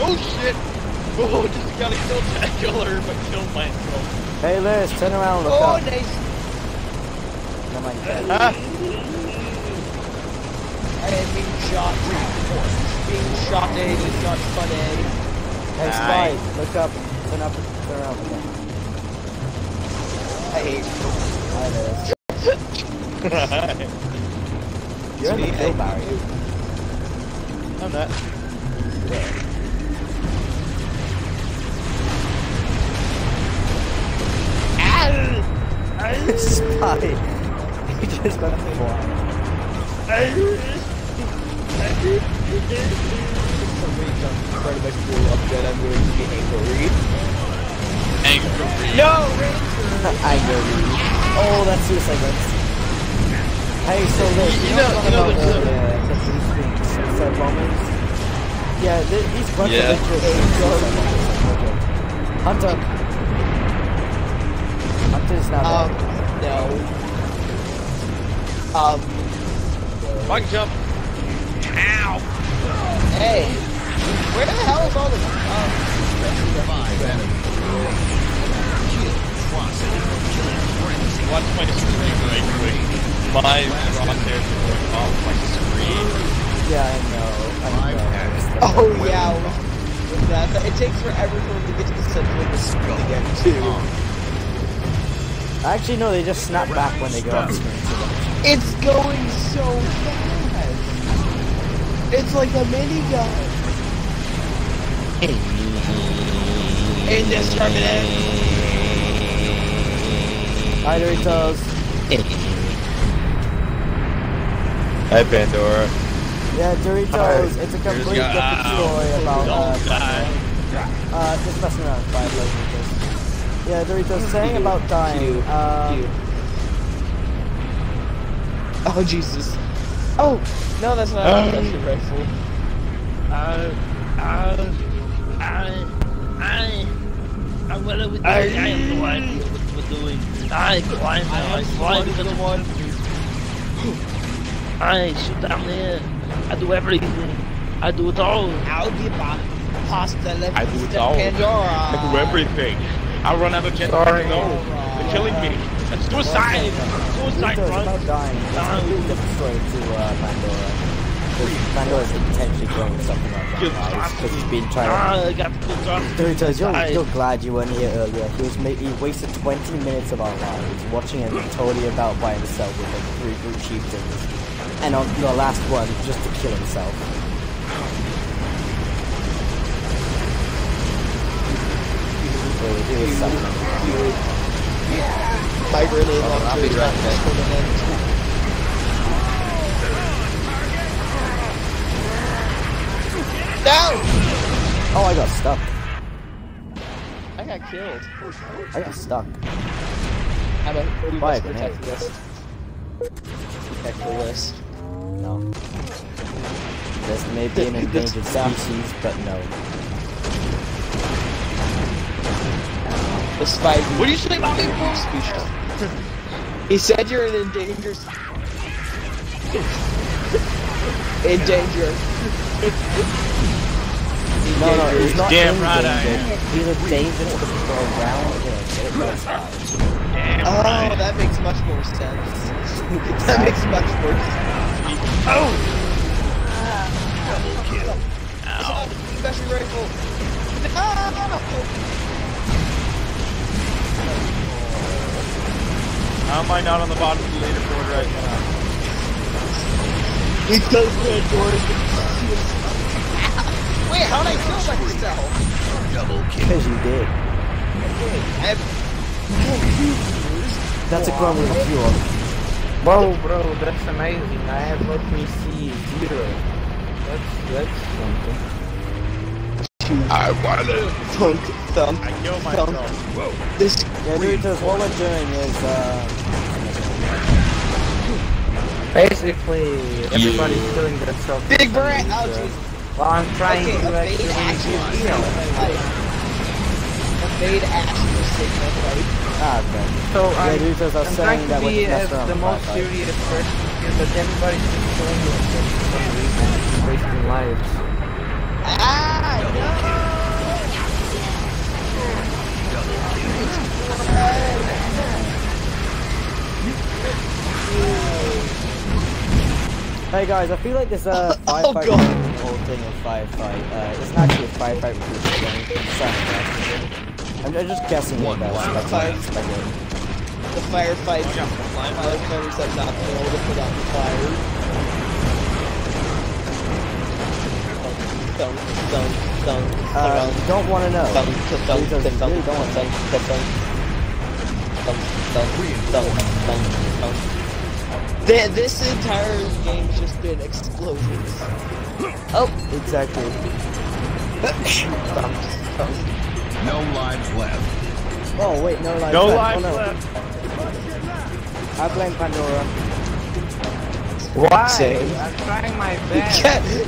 Oh shit! Oh, just got a kill tackler, but killed myself. Hey Liz, turn around, look Oh, up. nice. Oh, no mind ah. ah. that. Ah, I am being shot. Being shot, A, being shot, fun, A. Eh? Hey Spy, look up. Turn up, turn around. Look up. I hate Hi Liz. You're in the kill barrier. I'm not. Spy. He just got to fly. trying to make I'm angry. No! angry. Oh, that's suicide rights. Hey, so look, you, you know, know, you know about, uh, yeah, these suicide bombers? Yeah, these bunch yeah. of yeah. Hunter, Hunter's now Um, dead. no. Um, Bug jump. Ow! hey. Where the hell is all the, um, Watch my screen right quick. My crosshairs are going off my screen. Yeah, I know. I know. oh yeah, with that, it takes forever for them to get to the center of the screen again, too. Actually, no, they just snap back when they go off screen. It's going so fast! It's like a minigun! Indiscriminate! Hi, Doritos. Hi, Pandora. Yeah, Doritos. It's a complete got- different story about uh, Don't die. uh, just messing around. Bye, Doritos. Yeah, Doritos saying about dying. Um, Oh, Jesus. Oh! No, that's not a pressure rifle. Uh, uh, I, I, I, what are we doing? I have no idea what we're doing. I climb now, I climb to the one. I shoot down there. I do everything. I do it all. Algebra. Pasta left I do it all. Pandora. I do everything. I run out of jet. Sorry. No, they're killing me. That's suicide. Suicide, run. about dying. It's a completely to uh, Pandora. Pandora is intentionally throwing something like that, because he's been trying Ah, I got the good stuff. Doritos, you're, you're glad you weren't here earlier. He was he wasted 20 minutes of our lives watching him totally about by himself with like three brute chieftains. And on the last one, just to kill himself. Was suffering. My grenade launcher is not this tournament. No! Oh, I got stuck. I got killed. I got stuck. How about we By must a protect grenade. this? Protect the list. No. This may be an endangered species, but no. The spider. What do you say about me, species? He said you're an endangered. In danger. No, no, he's not Damn in right I danger. He's a danger to the around him. It does that. Oh, that makes much more sense. that makes much more sense. Oh! Ah. Ow. Special rifle. Ah, How am I not on the bottom of the leaderboard right now? Because Pandora's Wait, how'd I kill myself? Because you did. I have That's a crumble of fuel. Whoa, bro, that's amazing. I have let me see zero. That's that's something. I want it. thunk, thump, I kill thump. Whoa. This Yeah, Doritos, what we're doing is, uh... Basically, everybody's killing themselves. big brat. Oh, jeez. Well, I'm trying Okay, to a fade actually action heal. saved my life. A fade action saved my life. Ah, okay. So Yeah, I'm, Doritos, I was I'm saying trying that to we're be as the most Wi-Fi. serious person here, but everybody's just killing themselves for some reason, wasting lives. Ah, no. Hey guys, I feel like this uh, Oh, firefight God. is whole thing of firefight. Uh, it's not actually a firefight with Bruce Wayne. It's Simon West. I'm, I'm just guessing One at best. That's fight. what I'm speculating. The firefight. Firefighters have not been able to put out the fire. Thunk, thunk, thunk, Uh, thunk, you don't want to know. thunk, thunk, thunk, Doritos, you thunk, really don't want to thunk, know. thunk, thunk, thunk, thunk, thunk, thunk. Th- This entire game's just been explosions. Oh, Exactly. thunk, thunk. No lives left. Oh wait, no lives No left. lives oh, no. left. I blame Pandora. Why? Same. I'm trying my best.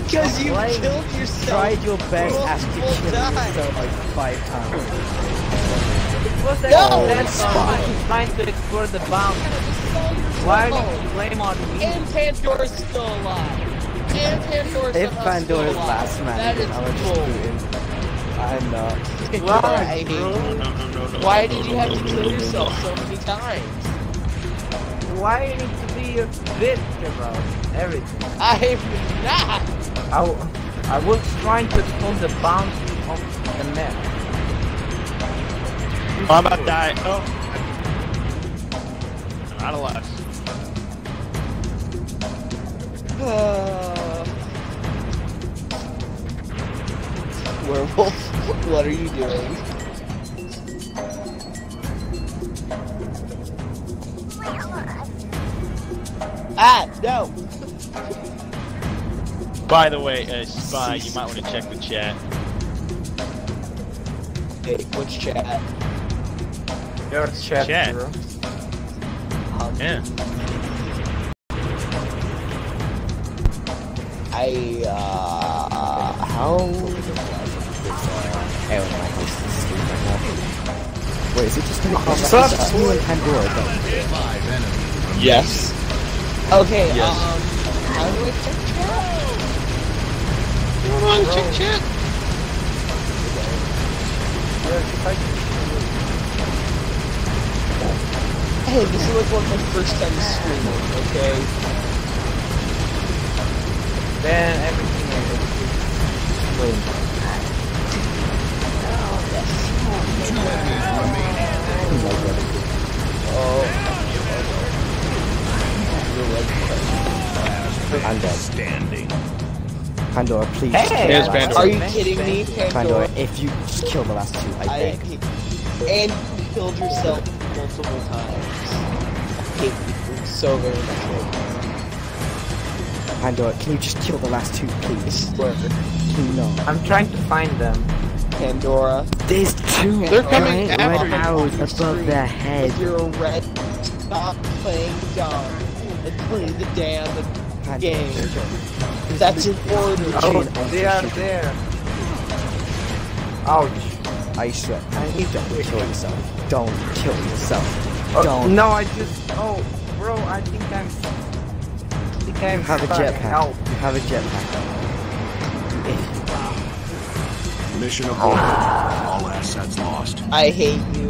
Because you Blame. killed yourself. Tried your best after killing yourself like five times. What's that? No! That's I'm trying to explore the bomb. Why do you blame on me? And Pandora's still alive. And Pandora's If somehow Pandora's still alive. last man, That then I would just bull. him. I'm not. Why? No, no, no, no. Why did you have to kill yourself so many times? Why you need to be a bitch about everything? I'm not. I, w- I was trying to explode the bounty of the map. I'm about to die. Oh. I'm out of lives. Uh, werewolf, what are you doing? Ah, no! By the way, uh, Spy, you might want to check the chat. Hey, which chat? Your chat, Chat. bro. Um, Yeah. I, uh, how? No, this is stupid. Wait, is it just gonna Sup? back to you and Pandora though? Yes. Okay, Yes. um, how do I check chat? Come on, check chat. Hey, this is like one of my first time streaming, okay? Then everything else is plain. Two enemies I'm dead. Standing. Pandora, please. Hey! just kill Here's the last Pandora. two. Are you kidding me, Pandora, Pandora? if you just kill the last two, I I beg. and you killed yourself multiple times. I hate you so very much. Pandora, can you just kill the last two, please? Swear. Can you? I'm trying to find them. Pandora, There's two They're coming giant after red you. arrows above their head. if you're red, stop playing dumb and play the damn Pandora, game. That's an order. Oh, they are there. Ouch. I swear, you don't kill yourself. Don't kill yourself. Oh, Don't. No, I just. Oh, bro, I think I'm. I. You have a jetpack. Help. You have a jetpack. Mission aborted. All assets lost. I hate you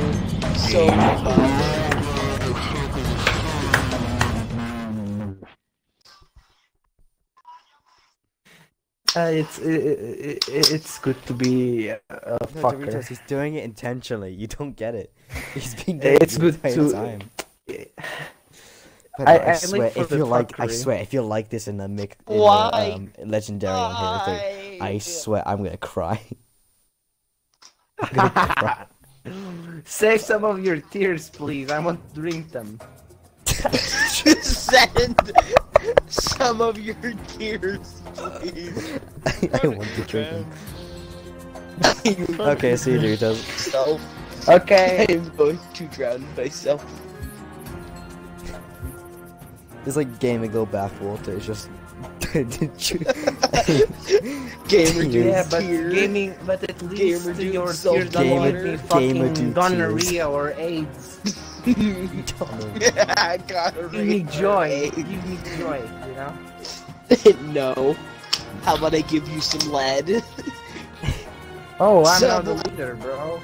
so much. Uh, it's it, it, it's good to be a, a No, fucker. Doritos, he's doing it intentionally. You don't get it. He's been doing It's it good the entire to- time. But I- I, I swear, if you're like, I swear, if you're like this in the mic, in Why? the um, legendary on Halo 3, I swear I'm gonna cry. I'm gonna cry. Save some of your tears, please. I want to drink them. Send some of your tears, please. I want to drink them. Okay, see you, Doritos. Self. I Okay. am going to drown myself. It's like Gamer Girl bathwater. It's just. Gamer dude yeah, but tears. gaming, but at least Gamer dude your self- tears don't Gamer- give me fucking gonorrhea or AIDS. I got Give me joy. Give me joy. You know. no. How about I give you some lead? Oh, I'm Some- not the leader, bro.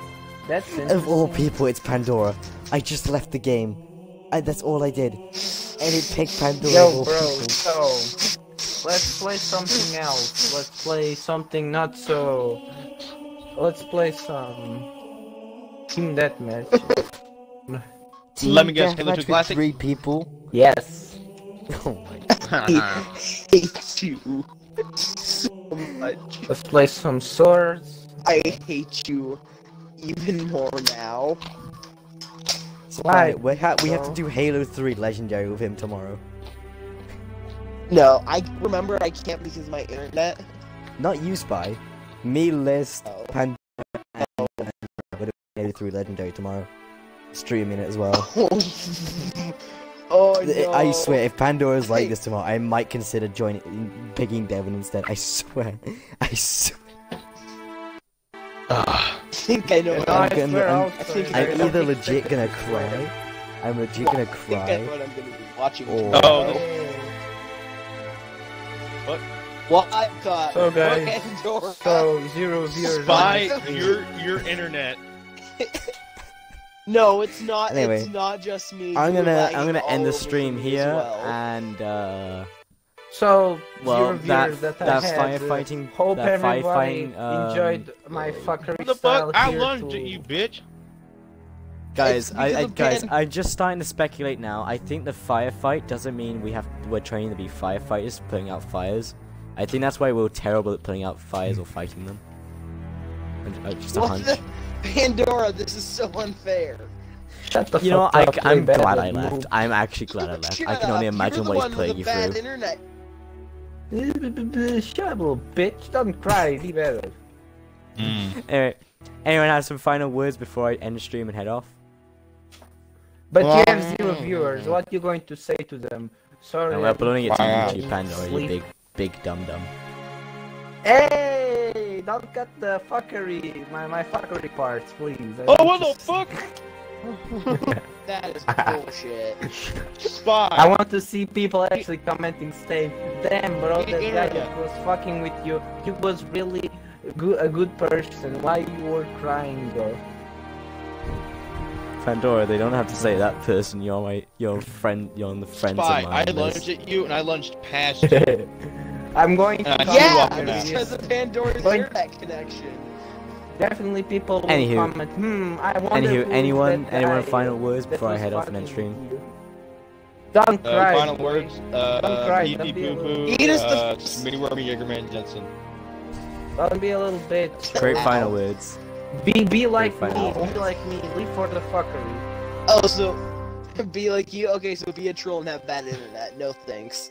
That's of all people, it's Pandora. I just left the game. I, that's all I did. And it picked Pandora. Yo, bro. people. So let's play something else. Let's play something not so. Let's play some team deathmatch. Team Let me guess, Deathmatch Halo 2 with Classic? Three people. yes. Oh my I hate you so much. Let's play some swords. I hate you even more now. Why? We, ha- we have to do Halo 3 Legendary with him tomorrow. No, I remember I can't because of my internet. Not you, Spy. Me, List, Oh. Pandora, oh. and we're doing Halo 3 Legendary tomorrow. Streaming it as well. oh I- no! I swear, if Pandora's like this tomorrow, I might consider joining, picking Devon instead. I swear. I swear. Ah. I think I know. No, what I I'm gonna- swear I'm- I'll I sorry. think I'm I either legit gonna cry. I'm legit gonna I think I know cry. what I'm gonna be watching. Or- tomorrow. What? What I got? So, guys, So zero viewers. Spy on your your internet. No, it's not. Anyway, it's not just me. I'm gonna I'm gonna end the stream here well. and uh So well zero that viewers that, that I had, uh, firefighting Hope that everybody firefighting um, enjoyed my fuckery What the style fuck? I here lunged to- at you, bitch. Guys, I, I guys, I'm just starting to speculate now. I think the firefight doesn't mean we have we're training to be firefighters, putting out fires. I think that's why we're terrible at putting out fires or fighting them. And, uh, just a What hunch. the? Pandora, this is so unfair. Shut the You know, fuck I, up, I'm glad I left. move. I'm actually glad I left. I can only imagine what he's with putting you bad through. Internet. Shut up, little bitch. Don't cry. Be better. Mm. Anyway, anyone have some final words before I end the stream and head off? But you have zero viewers. What are you going to say to them? Sorry. And we're uploading it to Wow. YouTube, Pandora, you Sleep. big, big dum dum. Hey, don't cut the fuckery, my my fuckery parts, please. I Oh, what to the fuck? That is bullshit. Spy. I want to see people actually commenting, saying, "Damn, bro, that guy that was fucking with you, he was really good, a good person. Why you were crying, though?" Pandora, they don't have to say that person. You're my, your friend. You're on the friends Spy. of I mine. lunged at you and I lunged past you. I'm going to Uh, comment you're Yeah, because of Pandora's internet connection. Definitely people will Anywho. comment, hmm, I wonder Anywho, who anyone, that anyone final is words before I head off and stream? Don't Uh, cry. final words. Uh, Don't cry, pee don't be poo a poo. Eat us the- Uh, Smitty Wormy Jagerman Jensen. Don't be a little bitch. Great final words. Be be like Great me. final. Be like me. Leave for the fuckery. Oh, so be like you. Okay, so be a troll and have bad internet. No thanks.